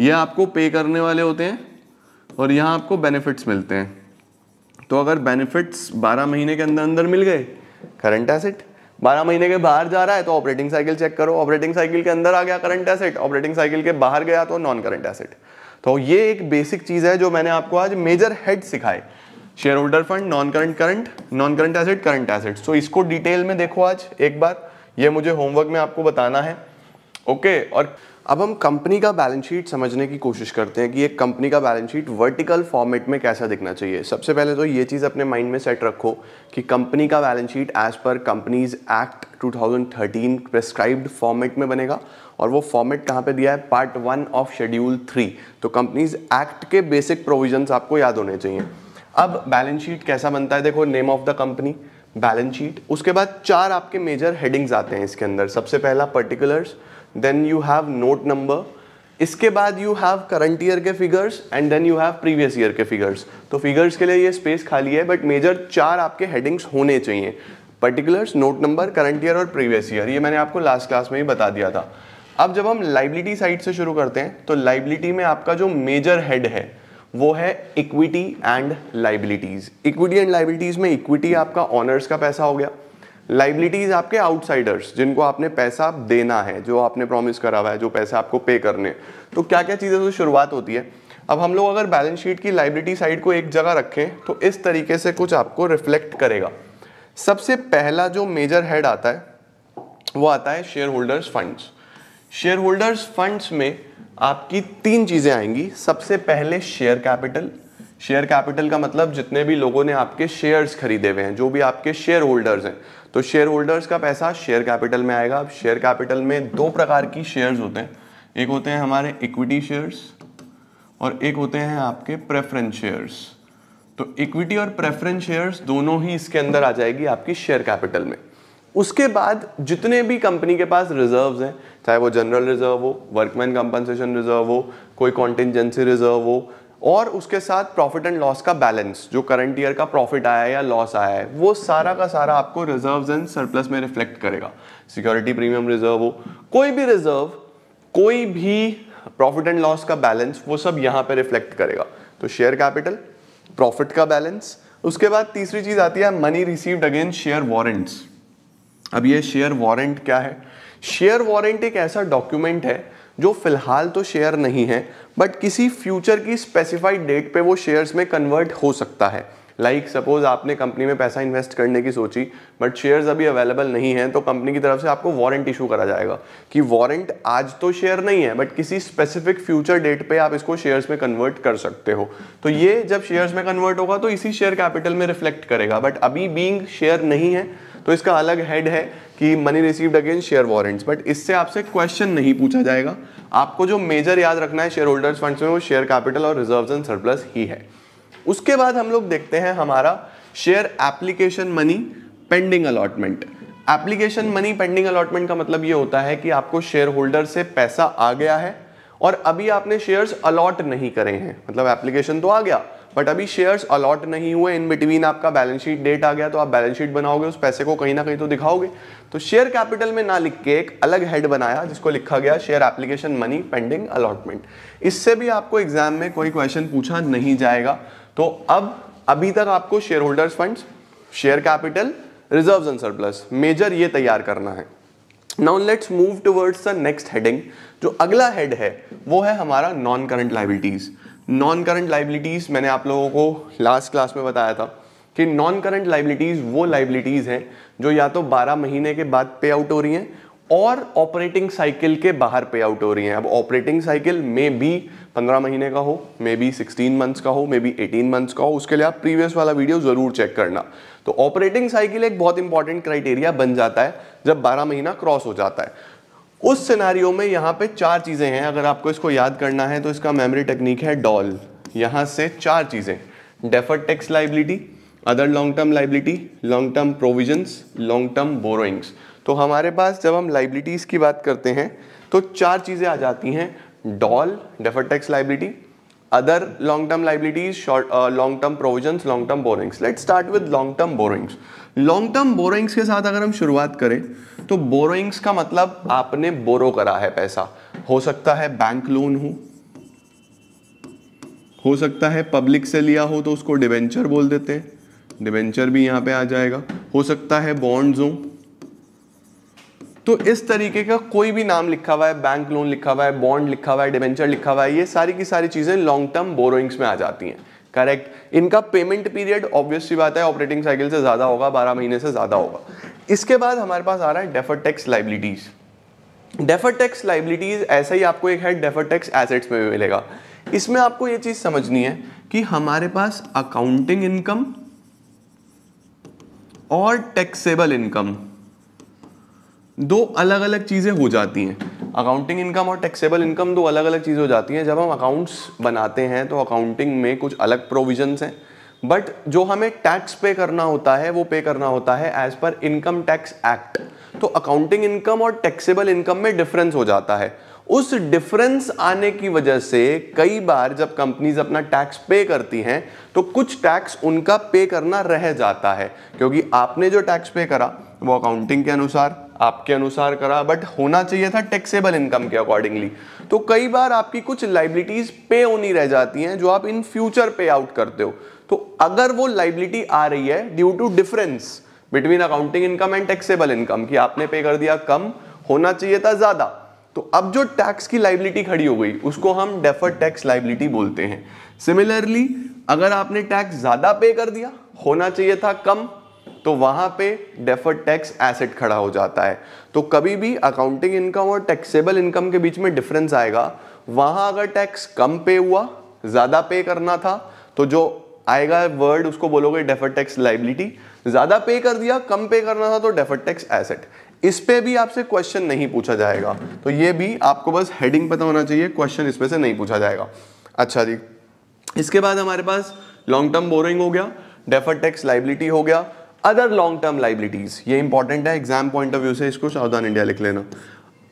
ये आपको पे करने वाले होते हैं और यहाँ आपको बेनिफिट्स मिलते हैं। तो अगर बेनिफिट्स 12 महीने के अंदर अंदर मिल गए करंट एसेट 12 महीने के बाहर जा रहा है तो ऑपरेटिंग साइकिल चेक करो। ऑपरेटिंग साइकिल के अंदर आ गया करंट एसेट ऑपरेटिंग साइकिल के बाहर गया तो नॉन करंट एसेट तो ये एक बेसिक चीज़ है जो मैंने आपको आज मेजर हेड सिखाए share holder fund non current current non current asset current asset तो इसको डिटेल में देखो आज एक बार। ये मुझे होमवर्क में आपको बताना है। ओके okay, और अब हम कंपनी का बैलेंस शीट समझने की कोशिश करते हैं कि एक कंपनी का बैलेंस शीट वर्टिकल फॉर्मेट में कैसा दिखना चाहिए। सबसे पहले तो ये चीज़ अपने माइंड में सेट रखो कि कंपनी का balance sheet as per companies act 2013 prescribed format में बनेगा। और वो फॉर्मेट कहाँ पे दिया है? Part one of schedule three तो कंपनीज़ एक्ट के बेसिक प्रोविजंस आपको याद होने चाहिए। अब बैलेंस शीट कैसा बनता है? देखो name of the company balance sheet उसके बाद चार आपके मेजर हेडिंग्स आते हैं इसके अंदर. सबसे पहला particulars then you have note number इसके बाद यू हैव करंट ईयर के figures and then you have previous year के फिगर्स तो फिगर्स के लिए ये स्पेस खाली है बट मेजर चार आपके हेडिंग्स होने चाहिए. Particulars note number current year और प्रीवियस ईयर ये मैंने आपको लास्ट क्लास में ही बता दिया था. अब जब हम लाइबिलिटी साइड से शुरू करते हैं तो लाइबिलिटी में आपका जो मेजर हेड है वो है equity and liabilities equity and liabilities में इक्विटी आपका ऑनर्स का पैसा हो गया। लाइबिलिटीज आपके आउटसाइडर्स जिनको आपने पैसा देना है, जो आपने प्रॉमिस करा हुआ है, जो पैसा आपको पे करने तो क्या क्या चीज़ें से शुरुआत होती है। अब हम लोग अगर बैलेंस शीट की लाइबिलिटी साइड को एक जगह रखें तो इस तरीके से कुछ आपको रिफ्लेक्ट करेगा। सबसे पहला जो मेजर हेड आता है, वो आता है share holders funds share holders funds में आपकी तीन चीज़ें आएँगी। सबसे पहले शेयर कैपिटल शेयर कैपिटल का मतलब जितने भी लोगों ने आपके शेयर्स खरीदे हुए हैं, जो भी आपके शेयर होल्डर्स हैं। तो शेयर होल्डर्स का पैसा शेयर कैपिटल में आएगा। अब शेयर कैपिटल में दो प्रकार की शेयर्स होते हैं। एक होते हैं हमारे इक्विटी शेयर्स और एक होते हैं आपके प्रेफरेंस शेयर्स तो इक्विटी और प्रेफरेंस शेयर्स दोनों ही इसके अंदर आ जाएगी आपकी शेयर कैपिटल में। उसके बाद जितने भी कंपनी के पास रिजर्व्स हैं चाहे वो जनरल रिज़र्व हो वर्कमैन कंपनसेशन रिज़र्व हो, कोई कॉन्टिजेंसी रिज़र्व हो, और उसके साथ प्रॉफिट एंड लॉस का बैलेंस जो करंट ईयर का प्रॉफिट आया है या लॉस आया है, वो सारा का सारा आपको रिज़र्व एंड सरप्लस में रिफ्लेक्ट करेगा। सिक्योरिटी प्रीमियम रिज़र्व हो, कोई भी रिज़र्व कोई भी प्रॉफिट एंड लॉस का बैलेंस वो सब यहाँ पे रिफ्लेक्ट करेगा। तो शेयर कैपिटल प्रॉफिट का बैलेंस उसके बाद तीसरी चीज़ आती है money received against share warrants अब ये शेयर वारंट क्या है? शेयर वारंट एक ऐसा डॉक्यूमेंट है जो फ़िलहाल तो शेयर नहीं है बट किसी फ्यूचर की स्पेसिफाइड डेट पे वो शेयर्स में कन्वर्ट हो सकता है। लाइक like, सपोज़ आपने कंपनी में पैसा इन्वेस्ट करने की सोची बट शेयर्स अभी अवेलेबल नहीं है तो कंपनी की तरफ़ से आपको वारंट इशू करा जाएगा कि वारंट आज तो शेयर नहीं है बट किसी स्पेसिफिक फ्यूचर डेट पे आप इसको शेयर्स में कन्वर्ट कर सकते हो। तो ये जब शेयर्स में कन्वर्ट होगा तो इसी शेयर कैपिटल में रिफ्लेक्ट करेगा। बट अभी बींग शेयर नहीं है तो इसका अलग हेड है कि money received against share warrants but इससे आपसे क्वेश्चन नहीं पूछा जाएगा। आपको जो मेजर याद रखना है शेयर होल्डर्स फंड्स में, वो शेयर कैपिटल और रिज़र्व एंड सरप्लस ही है। उसके बाद हम लोग देखते हैं हमारा share application money pending allotment application money pending allotment का मतलब ये होता है कि आपको शेयर होल्डर से पैसा आ गया है और अभी आपने शेयर्स अलॉट नहीं करे हैं। मतलब एप्लीकेशन तो आ गया। बट अभी शेयर्स अलॉट नहीं हुए इन बिटवीन आपका बैलेंस शीट डेट आ गया तो आप बैलेंस शीट बनाओगे, उस पैसे को कहीं ना कहीं तो दिखाओगे। तो शेयर कैपिटल में ना लिख के एक अलग हेड बनाया, जिसको लिखा गया share application money pending allotment इससे भी आपको एग्ज़ाम में कोई क्वेश्चन पूछा नहीं जाएगा। तो अब, अभी तक आपको share holders fund share capital reserve and surplus major ये तैयार करना है। Now let's move towards the next heading जो अगला हेड है, वो है हमारा non current liabilities non current liabilities मैंने आप लोगों को लास्ट क्लास में बताया था कि नॉन करंट लाइबिलिटीज वो लाइबिलिटीज हैं जो या तो 12 महीने के बाद पे आउट हो रही हैं और ऑपरेटिंग साइकिल के बाहर पे आउट हो रही हैं। अब ऑपरेटिंग साइकिल में भी 15 महीने का हो मे बी 16 मंथ्स का हो मे बी 18 मंथ्स का हो, उसके लिए आप प्रीवियस वाला वीडियो ज़रूर चेक करना। तो ऑपरेटिंग साइकिल एक बहुत इंपॉर्टेंट क्राइटेरिया बन जाता है जब 12 महीना क्रॉस हो जाता है। उस सिनारियो में यहाँ पे चार चीज़ें हैं, अगर आपको इसको याद करना है तो इसका मेमोरी टेक्निक है डॉल यहाँ से चार चीज़ें deferred tax liability other long term liability long term provisions long term borrowings तो हमारे पास जब हम लाइबिलिटीज की बात करते हैं तो चार चीज़ें आ जाती हैं doll defer tax liability other long term liabilities short long term provisions long term borrowings let start with long term borrowings long term borrowings के साथ अगर हम शुरुआत करें तो बोरोइंग्स का मतलब आपने बोरो करा है पैसा। हो सकता है बैंक लोन हो। हो सकता है पब्लिक से लिया हो तो उसको डिवेंचर बोल देते हैं। डिवेंचर भी यहाँ पे आ जाएगा। हो सकता है बॉन्ड्स हो। तो इस तरीके का कोई भी नाम लिखा हुआ है बैंक लोन लिखा हुआ है बॉन्ड लिखा हुआ है डिवेंचर लिखा हुआ है, ये सारी की सारी चीज़ें लॉन्ग टर्म बोरोइंग्स में आ जाती हैं। करेक्ट इनका पेमेंट पीरियड ऑब्वियसली बात है ऑपरेटिंग साइकिल से ज़्यादा होगा, बारह महीने से ज़्यादा होगा। इसके बाद हमारे पास आ रहा है defer tax liabilities defer tax liabilities ऐसा ही आपको एक है डेफर टैक्स एसेट्स में भी मिलेगा। इसमें आपको ये चीज़ समझनी है कि हमारे पास अकाउंटिंग इनकम और टैक्सेबल इनकम दो अलग अलग चीज़ें हो जाती हैं। अकाउंटिंग इनकम और टैक्सेबल इनकम दो अलग अलग चीज़ हो जाती हैं। जब हम अकाउंट्स बनाते हैं तो अकाउंटिंग में कुछ अलग प्रोविजंस हैं। बट जो हमें टैक्स पे करना होता है, वो पे करना होता है as per income tax act तो अकाउंटिंग इनकम और टैक्सेबल इनकम में डिफरेंस हो जाता है। उस डिफरेंस आने की वजह से कई बार जब कंपनीज़ अपना टैक्स पे करती हैं तो कुछ टैक्स उनका पे करना रह जाता है। क्योंकि आपने जो टैक्स पे करा, वो अकाउंटिंग के अनुसार, आपके अनुसार करा बट होना चाहिए था टैक्सेबल इनकम के अकॉर्डिंगली तो कई बार आपकी कुछ लाइबिलिटीज पे होनी रह जाती हैं, जो आप इन फ्यूचर पे आउट करते हो। तो अगर वो लाइबिलिटी आ रही है due to difference between accounting income and taxable income कि आपने पे कर दिया कम, होना चाहिए था ज़्यादा। तो अब जो टैक्स की लाइबिलिटी खड़ी हो गई, उसको हम डेफर टैक्स लाइबिलिटी बोलते हैं। सिमिलरली अगर आपने टैक्स ज़्यादा पे कर दिया, होना चाहिए था कम तो वहाँ पे डेफर्ड टैक्स एसेट खड़ा हो जाता है। तो कभी भी अकाउंटिंग इनकम और टैक्सेबल इनकम के बीच में डिफरेंस आएगा। वहाँ अगर टैक्स कम पे हुआ, ज़्यादा पे करना था तो जो आएगा वर्ड उसको बोलोगे डेफर्ड टैक्स लाइबिलिटी ज़्यादा पे कर दिया, कम पे करना था तो डेफर्ड टैक्स एसेट इस पे भी आपसे क्वेश्चन नहीं पूछा जाएगा। तो ये भी आपको बस हेडिंग पता होना चाहिए क्वेश्चन इसमें से नहीं पूछा जाएगा। अच्छा जी, इसके बाद हमारे पास लॉन्ग टर्म बोरिंग हो गया डेफर टैक्स लाइबिलिटी हो गया। अदर लॉन्ग टर्म लाइबिलिटीज ये इंपॉर्टेंट है एग्ज़ाम पॉइंट ऑफ़ व्यू से इसको सावधान इंडिया लिख लेना।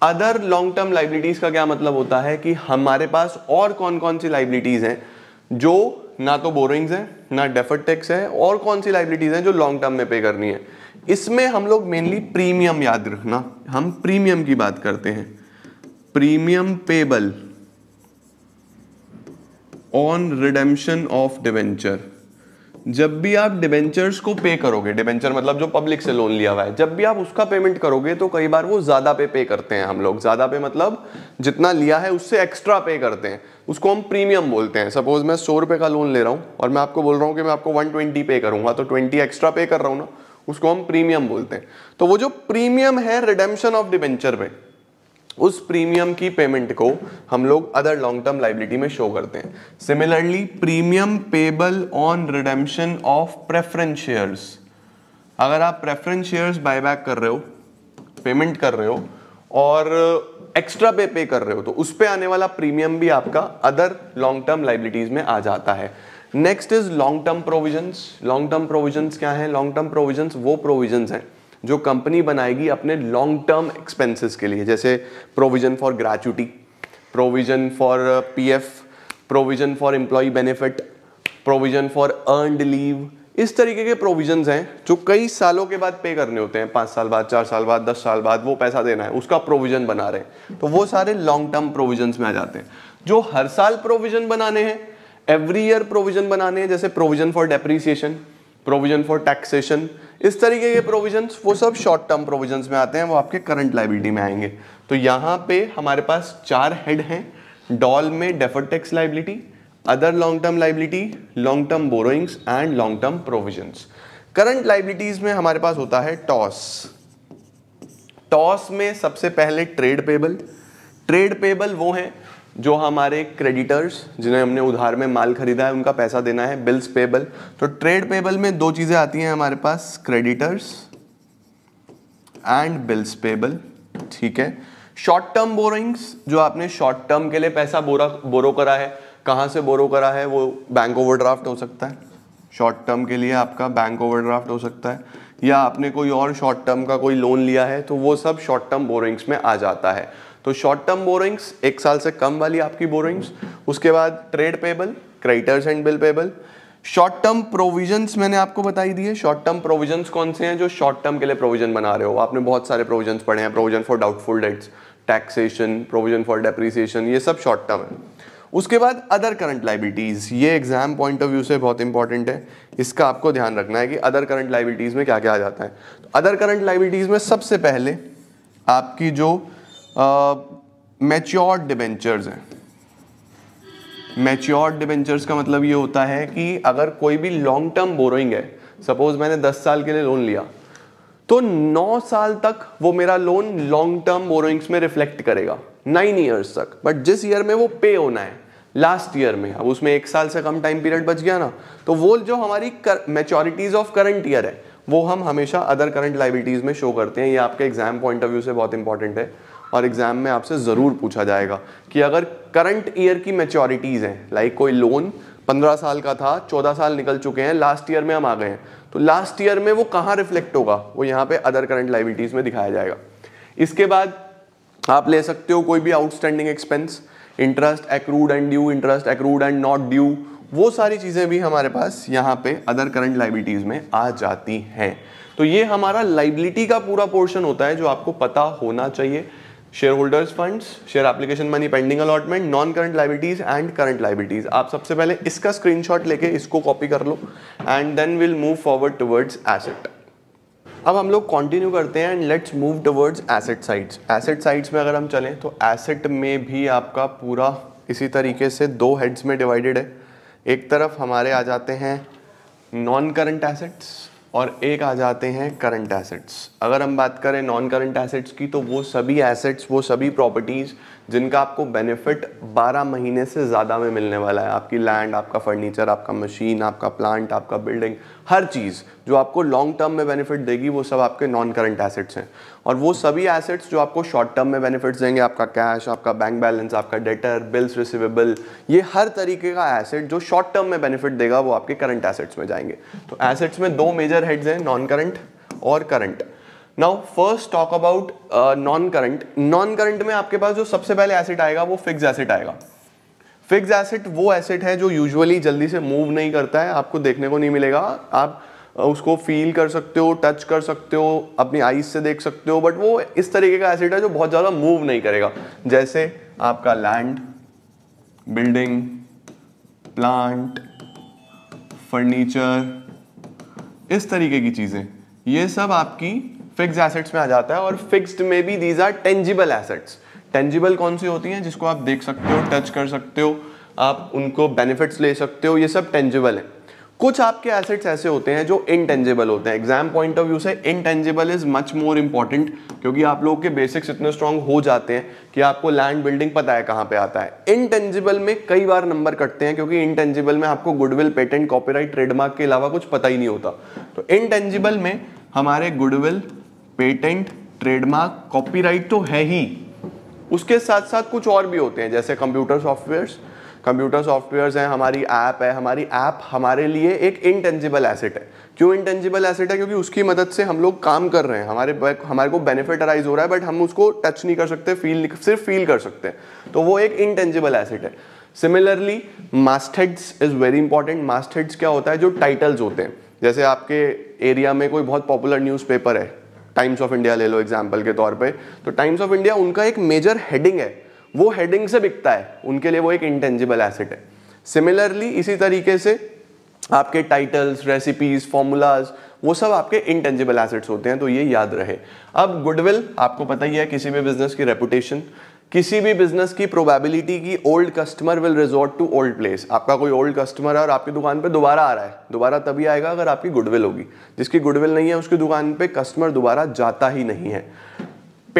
अदर लॉन्ग टर्म लाइबिलिटीज का क्या मतलब होता है कि हमारे पास और कौन कौन सी लाइबिलिटीज हैं जो ना तो बोरिंग्स है, ना डेफर्ड टैक्स है, और कौन सी लाइबिलिटीज हैं जो लॉन्ग टर्म में पे करनी है। इसमें हम लोग मेनली प्रीमियम याद रखना। हम प्रीमियम की बात करते हैं। Premium payable on redemption of debenture जब भी आप डिबेंचर्स को पे करोगे डिबेंचर मतलब जो पब्लिक से लोन लिया हुआ है, जब भी आप उसका पेमेंट करोगे तो कई बार वो ज़्यादा पे पे करते हैं हम लोग। ज़्यादा पे मतलब जितना लिया है, उससे एक्स्ट्रा पे करते हैं। उसको हम प्रीमियम बोलते हैं। सपोज़ मैं सौ रुपए का लोन ले रहा हूँ, और मैं आपको बोल रहा हूँ कि मैं आपको वन ट्वेंटी पे करूँगा तो ट्वेंटी एक्स्ट्रा पे कर रहा हूँ ना, उसको हम प्रीमियम बोलते हैं। तो वो जो प्रीमियम है रिडेम्पशन ऑफ़ डिबेंचर पे उस प्रीमियम की पेमेंट को हम लोग अदर लॉन्ग टर्म लाइबिलिटी में शो करते हैं। Similarly premium payable on redemption of preference shares अगर आप प्रेफरेंस शेयर्स बायबैक कर रहे हो पेमेंट कर रहे हो, और एक्स्ट्रा पे पे कर रहे हो तो उस पे आने वाला प्रीमियम भी आपका अदर लॉन्ग टर्म लाइबिलिटीज में आ जाता है। Next is long term provisions long term provisions क्या है? लॉन्ग टर्म प्रोविजंस वो प्रोविजंस हैं। जो कंपनी बनाएगी अपने लॉन्ग टर्म एक्सपेंसेस के लिए, जैसे provision for gratuity provision for PF provision for employee benefit provision for earned leave इस तरीके के प्रोविजंस हैं जो कई सालों के बाद पे करने होते हैं। पाँच साल बाद, चार साल बाद, दस साल बाद वो पैसा देना है, उसका प्रोविज़न बना रहे हैं। तो वो सारे लॉन्ग टर्म प्रोविजंस में आ जाते हैं। जो हर साल प्रोविज़न बनाने हैं एवरी ईयर प्रोविज़न बनाने हैं, जैसे provision for depreciation provision for taxation इस तरीके के प्रोविज़न वो सब शॉर्ट टर्म प्रोविज़न में आते हैं, वो आपके करंट लाइबिलिटी में आएँगे। तो यहाँ पे हमारे पास चार हेड हैं, डॉल में defer tax liability other long term liability long term borrowings and long term provision current liabilities में हमारे पास होता है टॉस। टॉस में सबसे पहले ट्रेड पेबल ट्रेड पेबल वो है जो हमारे क्रेडिटर्स जिन्हें हमने उधार में माल खरीदा है, उनका पैसा देना है बिल्स पेबल तो ट्रेड पेबल में दो चीज़ें आती हैं हमारे पास क्रेडिटर्स एंड बिल्स पेबल ठीक है? शॉर्ट टर्म बोरोइंग्स जो आपने शॉर्ट टर्म के लिए पैसा बोरा बोरो करा है, कहाँ से बोरो करा है, वो बैंक ओवरड्राफ्ट हो सकता है. शॉर्ट टर्म के लिए आपका बैंक ओवरड्राफ्ट हो सकता है. या आपने कोई और शॉर्ट टर्म का कोई लोन लिया है तो वो सब शॉर्ट टर्म बोरिंग्स में आ जाता है. तो शॉर्ट टर्म बोरिंग्स एक साल से कम वाली आपकी बोरिंग्स उसके बाद trade payable creditors and bill payable short term provisions मैंने आपको बताई दी है। शॉर्ट टर्म प्रोविजंस कौन से हैं जो शॉर्ट टर्म के लिए प्रोविज़न बना रहे हो? आपने बहुत सारे प्रोविजंस पढ़े हैं। Provision for doubtful debts taxation provision for depreciation ये सब शॉर्ट टर्म है। उसके बाद अदर करंट लाइबिलिटीज ये एग्ज़ाम पॉइंट ऑफ़ व्यू से बहुत इंपॉर्टेंट है। इसका आपको ध्यान रखना है कि अदर करंट लाइबिलिटीज में क्या क्या आ जाता है। अदर करंट लाइबिलिटीज में सबसे पहले आपकी जो मेच्योर्ड डिबेंचर्स हैं. मेच्योर्ड डिबेंचर्स का मतलब ये होता है कि अगर कोई भी लॉन्ग टर्म बोरोइंग है सपोज़ मैंने 10 साल के लिए लोन लिया तो 9 साल तक वो मेरा लोन लॉन्ग टर्म बोरोइंग्स में रिफ्लेक्ट करेगा. नाइन ईयर्स तक. बट जिस ईयर में वो पे होना है लास्ट ईयर में, अब उसमें एक साल से कम टाइम पीरियड बच गया ना तो वो जो हमारी मेच्योरिटीज ऑफ़ करंट ईयर है, वो हम हमेशा अदर करंट लाइबिलिटीज में शो करते हैं. ये आपके एग्ज़ाम पॉइंट ऑफ़ व्यू से बहुत इंपॉर्टेंट है. और एग्ज़ाम में आपसे ज़रूर पूछा जाएगा कि अगर करंट ईयर की मेच्योरिटीज़ हैं लाइक कोई लोन पंद्रह साल का था, चौदह साल निकल चुके हैं लास्ट ईयर में हम आ गए हैं। तो लास्ट ईयर में वो कहाँ रिफ्लेक्ट होगा? वो यहाँ पे अदर करंट लाइबिलिटीज़ में दिखाया जाएगा। इसके बाद आप ले सकते हो कोई भी outstanding expense interest accrued and due interest accrued and not due वो सारी चीज़ें भी हमारे पास यहाँ पे अदर करंट लाइबिलिटीज़ में आ जाती हैं। तो ये हमारा लाइबिलिटी का पूरा पोर्शन होता है जो आपको पता होना चाहिए। Share holders funds share application money pending allotment non current liabilities and current liabilities आप सबसे पहले इसका स्क्रीनशॉट लेके इसको कॉपी कर लो and then will move forward towards asset अब हम लोग कंटिन्यू करते हैं and let's move towards asset sides asset sides में अगर हम चलें तो एसेट में भी आपका पूरा इसी तरीके से दो हेड्स में डिवाइडेड है। एक तरफ़ हमारे आ जाते हैं नॉन करंट एसेट्स और एक आ जाते हैं करंट एसेट्स अगर हम बात करें नॉन करंट एसेट्स की तो वो सभी एसेट्स वो सभी प्रॉपर्टीज़ जिनका आपको बेनिफिट 12 महीने से ज़्यादा में मिलने वाला है। आपकी लैंड आपका फर्नीचर आपका मशीन आपका प्लांट आपका बिल्डिंग हर चीज़ जो आपको लॉन्ग टर्म में बेनिफिट देगी, वो सब आपके नॉन करंट एसेट्स हैं। और वो सभी एसेट्स जो आपको शॉर्ट टर्म में बेनिफिट्स देंगे, आपका कैश आपका बैंक बैलेंस आपका डेटर बिल्स रिसिवेबल ये हर तरीके का एसेट जो शॉर्ट टर्म में बेनिफिट देगा, वो आपके करंट एसेट्स में जाएँगे। तो एसेट्स में दो मेजर हेड्स हैं नॉन करंट और current now first talk about non current non current में आपके पास जो सबसे पहले एसेट आएगा, वो फिक्स एसेट आएगा। फिक्स एसेट वो एसेट है जो यूजुअली जल्दी से मूव नहीं करता है, आपको देखने को नहीं मिलेगा। आप उसको फील कर सकते हो टच कर सकते हो, अपनी आईज से देख सकते हो बट वो इस तरीके का एसेट है जो बहुत ज़्यादा मूव नहीं करेगा। जैसे आपका लैंड बिल्डिंग प्लांट फर्नीचर इस तरीके की चीज़ें, ये सब आपकी फिक्स एसेट्स में आ जाता है और फिक्स्ड में भी these are tangible assets tangible कौन सी होती हैं जिसको आप देख सकते हो टच कर सकते हो, आप उनको बेनिफिट्स ले सकते हो, ये सब टेंजिबल है। कुछ आपके एसेट्स ऐसे होते हैं जो इनटेंजिबल होते हैं। एग्ज़ाम पॉइंट ऑफ़ व्यू से intangible is much more important क्योंकि आप लोगों के बेसिक्स इतने स्ट्रांग हो जाते हैं कि आपको लैंड बिल्डिंग पता है कहाँ पे आता है। इनटेंजिबल में कई बार नंबर कटते हैं, क्योंकि इनटेंजिबल में आपको गुडविल पेटेंट कॉपीराइट ट्रेडमार्क के अलावा कुछ पता ही नहीं होता। तो इनटेंजिबल में हमारे गुडविल पेटेंट ट्रेडमार्क कॉपीराइट तो है ही। उसके साथ साथ कुछ और भी होते हैं, जैसे कंप्यूटर सॉफ्टवेयर्स कंप्यूटर सॉफ्टवेयर्स हैं, हमारी ऐप है, हमारी ऐप हमारे लिए एक इनटेंजिबल एसेट है। क्यों इंटेंजिबल एसेट है? क्योंकि उसकी मदद से हम लोग काम कर रहे हैं। हमारे हमारे को बेनिफिट अराइज हो रहा है बट हम उसको टच नहीं कर सकते फील सिर्फ़ फील कर सकते हैं। तो वो एक इंटेंजिबल एसेट है। Similarly mastheads is very important mastheads क्या होता है? जो टाइटल्स होते हैं। जैसे आपके एरिया में कोई बहुत पॉपुलर न्यूज़पेपर है टाइम्स ऑफ़ इंडिया ले लो एग्ज़ाम्पल के तौर पे। तो टाइम्स ऑफ़ इंडिया उनका एक मेजर हेडिंग है। वो हेडिंग से बिकता है, उनके लिए वो एक इंटेंजिबल एसेट है। सिमिलरली इसी तरीके से आपके टाइटल्स रेसिपीज़ फॉर्मूलाज वो सब आपके इंटेंजिबल एसेट्स होते हैं तो ये याद रहे। अब गुडविल आपको पता ही है, किसी भी बिज़नेस की रेपुटेशन किसी भी बिज़नेस की प्रोबेबिलिटी की old customer will resort to old place आपका कोई ओल्ड कस्टमर है और आपकी दुकान पे दोबारा आ रहा है, दोबारा तभी आएगा अगर आपकी गुडविल होगी। जिसकी गुडविल नहीं है, उसकी दुकान पे कस्टमर दोबारा जाता ही नहीं है।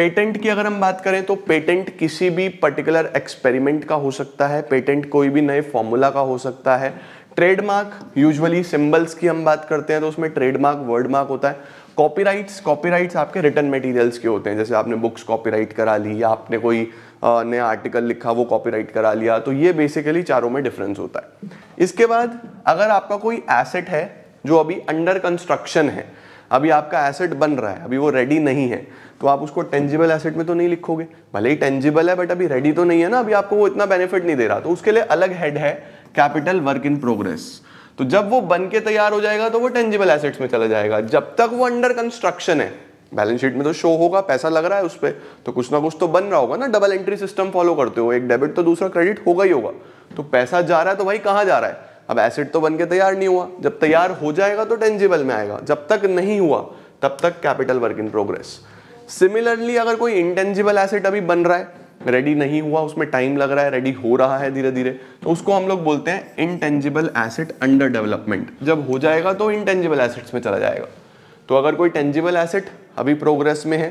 पेटेंट की अगर हम बात करें तो पेटेंट किसी भी पर्टिकुलर एक्सपेरिमेंट का हो सकता है, पेटेंट कोई भी नए फॉर्मूला का हो सकता है। ट्रेडमार्क यूजुअली सिंबल्स की हम बात करते हैं तो उसमें ट्रेडमार्क वर्डमार्क होता है। कॉपीराइट्स कॉपीराइट्स आपके रिटर्न मटेरियल्स के होते हैं। जैसे आपने बुक्स कॉपीराइट करा ली या आपने कोई नया आर्टिकल लिखा, वो कॉपीराइट करा लिया तो ये बेसिकली चारों में डिफरेंस होता है। इसके बाद अगर आपका कोई एसेट है, जो अभी अंडर कंस्ट्रक्शन है, अभी आपका एसेट बन रहा है, अभी वो रेडी नहीं है तो आप उसको टेंजिबल एसेट में तो नहीं लिखोगे। भले ही टेंजिबल है बट अभी रेडी तो नहीं है ना, अभी आपको वो इतना बेनिफिट नहीं दे रहा। तो उसके लिए अलग हेड है कैपिटल वर्क इन प्रोग्रेस तो जब वो बन के तैयार हो जाएगा तो वो टेंजिबल एसेट्स में चला जाएगा। जब तक वो अंडर कंस्ट्रक्शन है बैलेंस शीट में तो शो होगा, पैसा लग रहा है उस पर तो कुछ ना कुछ तो बन रहा होगा ना डबल एंट्री सिस्टम फॉलो करते हो। एक डेबिट तो दूसरा क्रेडिट होगा ही होगा। तो पैसा जा रहा है तो भाई कहाँ जा रहा है? अब एसेट तो बन के तैयार नहीं हुआ। जब तैयार हो जाएगा तो टेंजिबल में आएगा। जब तक नहीं हुआ, तब तक capital work in progress similarly अगर कोई इंटेंजिबल एसेट अभी बन रहा है रेडी नहीं हुआ, उसमें टाइम लग रहा है रेडी हो रहा है धीरे धीरे तो उसको हम लोग बोलते हैं इंटेंजिबल एसेट अंडर डेवलपमेंट जब हो जाएगा तो इंटेंजिबल एसिड्स में चला जाएगा। तो अगर कोई टेंजिबल एसेट अभी प्रोग्रेस में है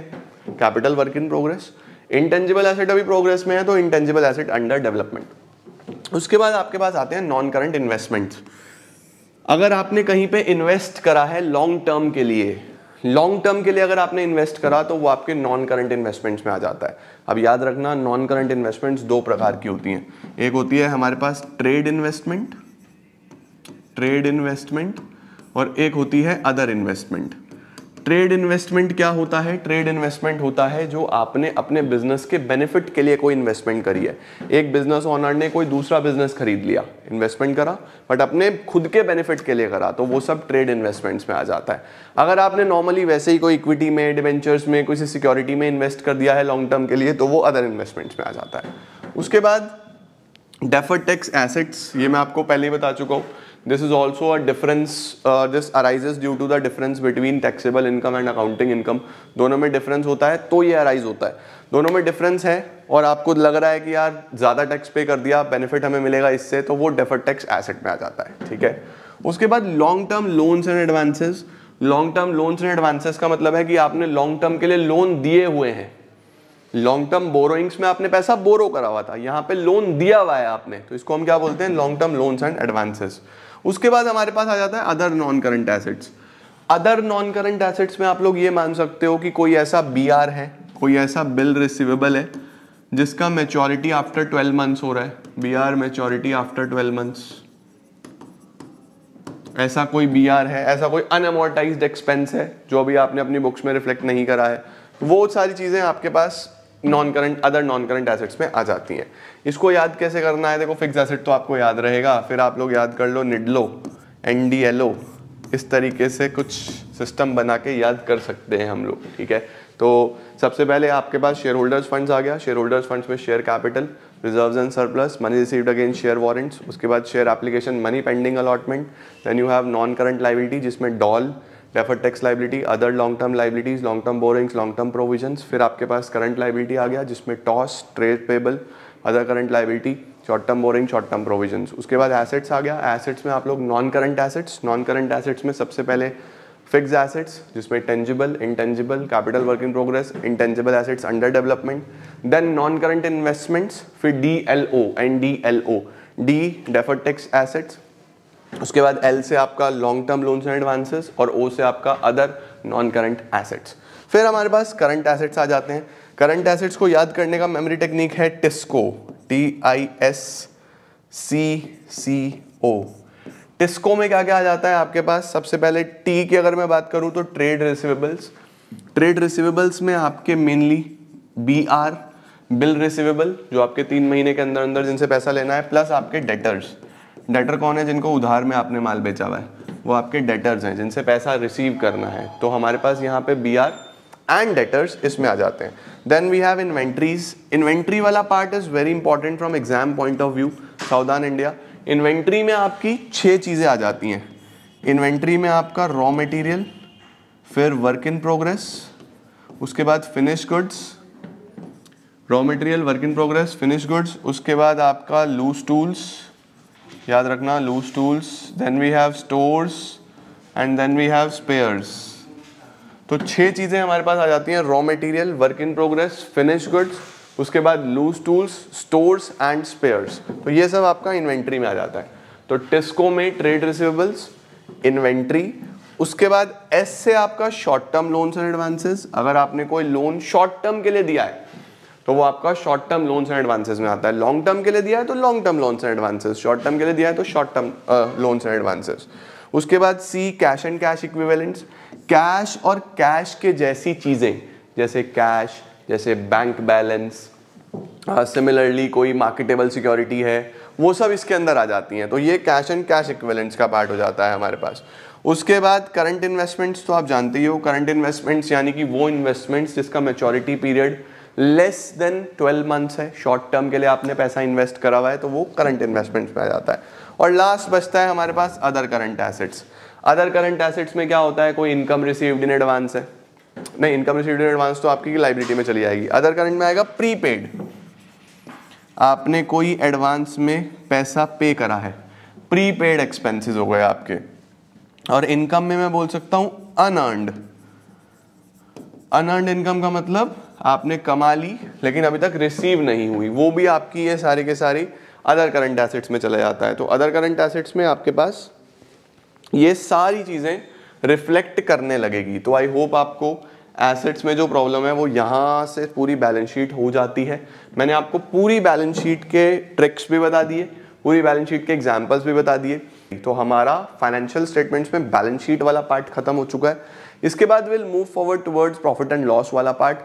capital work in progress intangible asset अभी प्रोग्रेस में है तो इंटेंजिबल एसेट अंडर डेवलपमेंट उसके बाद आपके पास आते हैं नॉन करंट इन्वेस्टमेंट अगर आपने कहीं पे इन्वेस्ट करा है लॉन्ग टर्म के लिए लॉन्ग टर्म के लिए अगर आपने इन्वेस्ट करा तो वो आपके नॉन करंट इन्वेस्टमेंट्स में आ जाता है। अब याद रखना नॉन करंट इन्वेस्टमेंट्स दो प्रकार की होती हैं। एक होती है हमारे पास ट्रेड इन्वेस्टमेंट ट्रेड इन्वेस्टमेंट और एक होती है अदर इन्वेस्टमेंट ट्रेड इन्वेस्टमेंट क्या होता है? ट्रेड इन्वेस्टमेंट होता है जो आपने अपने बिज़नेस के बेनिफिट के लिए कोई इन्वेस्टमेंट करी है। एक बिज़नेस ओनर ने कोई दूसरा बिज़नेस खरीद लिया, इन्वेस्टमेंट करा, बट अपने खुद के बेनिफिट के लिए करा तो वो सब ट्रेड इन्वेस्टमेंट्स में आ जाता है। अगर आपने नॉर्मली वैसे ही कोई इक्विटी में डिवेंचर्स में, किसी सिक्योरिटी में इन्वेस्ट कर दिया है लॉन्ग टर्म के लिए तो वो अदर इन्वेस्टमेंट्स में आ जाता है। उसके बाद डेफर टैक्स एसेट्स, ये मैं आपको पहले ही बता चुका हूँ। This is also a difference uh, this arises due to the difference between taxable income and accounting income. दोनों में difference होता है तो ये arise होता है। दोनों में difference है और आपको लग रहा है कि यार ज़्यादा टैक्स पे कर दिया बेनिफिट हमें मिलेगा इससे तो वो डेफर टैक्स एसेट में आ जाता है ठीक है? उसके बाद long term loans and advances long term loans and advances का मतलब है कि आपने लॉन्ग टर्म के लिए लोन दिए हुए हैं। लॉन्ग टर्म बोरोइंग्स में आपने पैसा बोरो करा हुआ था। यहाँ पे लोन दिया हुआ है आपने। तो इसको हम क्या बोलते हैं? Long term loans and advances उसके बाद हमारे पास आ जाता है other non current assets other non current assets में आप लोग ये मान सकते हो कि कोई ऐसा बीआर है, कोई ऐसा बिल रिसीवेबल है, जिसका मेचोरिटी आफ्टर ट्वेल्व मंथ्स हो रहा है। B R maturity after twelve months ऐसा कोई बी आर है, ऐसा कोई अनअमोर्टाइज एक्सपेंस है, जो अभी आपने अपनी बुक्स में रिफ्लेक्ट नहीं करा है। वो सारी चीज़ें आपके पास non current other non current assets में आ जाती हैं। इसको याद कैसे करना है? देखो फिक्स एसेट तो आपको याद रहेगा। फिर आप लोग याद कर लो निडलो एनडीएलओ इस तरीके से कुछ सिस्टम बना के याद कर सकते हैं हम लोग, ठीक है? तो सबसे पहले आपके पास शेयर होल्डर्स फंड्स आ गया। शेयर होल्डर्स फंड्स में share capital reserves and surplus money received against share warrants उसके बाद share application money pending allotment then you have non current liability जिसमें doll defer tax liability other long term liabilities long term borrowings long term provisions फिर आपके पास current liability आ गया, जिसमें toss trade payable other current liability short term borrowing short term provisions उसके बाद assets आ गया। एसेट्स में आप लोग non current assets non current assets में सबसे पहले फिक्स एसेट्स जिसमें tangible intangible capital work in progress intangible assets under development then non current investments फिर D L O N D L O D defer tax assets उसके बाद L से आपका long term loans and advances और O से आपका other non current assets फिर हमारे पास करंट एसेट्स आ जाते हैं। करंट एसेट्स को याद करने का मेमोरी टेक्निक है TISCO T I S C C O TISCO में क्या क्या आ जाता है आपके पास? सबसे पहले टी की अगर मैं बात करूँ तो ट्रेड रिसिवेबल्स ट्रेड रिसिवेबल्स में आपके mainly B R bill receivable जो आपके तीन महीने के अंदर अंदर जिनसे पैसा लेना है प्लस आपके डेटर्स डेटर कौन है जिनको उधार में आपने माल बेचा हुआ है? वो आपके डेटर्स हैं, जिनसे पैसा रिसीव करना है। तो हमारे पास यहाँ पे बी आर एंड डेटर्स इसमें आ जाते हैं। Then we have inventories inventory वाला part is very important from exam point of view साउदान India. Inventory में आपकी छः चीज़ें आ जाती हैं। इन्वेंट्री में आपका रॉ मटेरियल फिर वर्क इन प्रोग्रेस उसके बाद finished goods raw material work in progress finished goods उसके बाद आपका लूज टूल्स याद रखना loose tools then we have stores and then we have spares तो छह चीज़ें हमारे पास आ जाती हैं raw material work in progress finished goods उसके बाद loose tools stores and spares तो ये सब आपका इन्वेंट्री में आ जाता है। तो टिस्को में ट्रेड रिसिवेबल्स इन्वेंट्री, उसके बाद एस से आपका short term loans and advances अगर आपने कोई लोन शॉर्ट टर्म के लिए दिया है तो वो आपका short term loans and advances में आता है। लॉन्ग टर्म के लिए दिया है तो long term loans and advances short term के लिए दिया है तो short term loans and advances उसके बाद C cash and cash equivalents cash और कैश के जैसी चीज़ें, जैसे कैश जैसे बैंक बैलेंस सिमिलरली कोई मार्केटेबल सिक्योरिटी है, वो सब इसके अंदर आ जाती हैं। तो ये कैश एंड कैश इक्विवेलेंट्स का पार्ट हो जाता है हमारे पास। उसके बाद करंट इन्वेस्टमेंट्स तो आप जानते ही हो करंट इन्वेस्टमेंट्स यानी कि वो इन्वेस्टमेंट्स जिसका maturity period less than 12 months है शॉर्ट टर्म के लिए आपने पैसा इन्वेस्ट करा हुआ है तो वो करंट इन्वेस्टमेंट्स में आ जाता है। और लास्ट बचता है हमारे पास other current assets other current assets में क्या होता है? कोई इनकम रिसीव्ड इन एडवांस है। नहीं इनकम रिसीव्ड इन एडवांस तो आपकी लाइबिलिटी में चली जाएगी अदर करंट में आएगा प्रीपेड आपने कोई एडवांस में पैसा पे करा है। प्रीपेड एक्सपेंसेस हो गए आपके। और इनकम में मैं बोल सकता हूँ अनअर्नड अनअर्नड इनकम का मतलब आपने कमा ली, लेकिन अभी तक रिसीव नहीं हुई। वो भी आपकी ये सारी के सारी अदर करंट एसेट्स में चला जाता है। तो अदर करंट एसेट्स में आपके पास ये सारी चीज़ें रिफ्लेक्ट करने लगेगी। तो आई होप आपको एसेट्स में जो प्रॉब्लम है, वो यहाँ से पूरी बैलेंस शीट हो जाती है। मैंने आपको पूरी बैलेंस शीट के ट्रिक्स भी बता दिए, पूरी बैलेंस शीट के एग्जाम्पल्स भी बता दिए। तो हमारा फाइनेंशियल स्टेटमेंट्स में बैलेंस शीट वाला पार्ट खत्म हो चुका है। इसके बाद will move forward towards profit and loss वाला पार्ट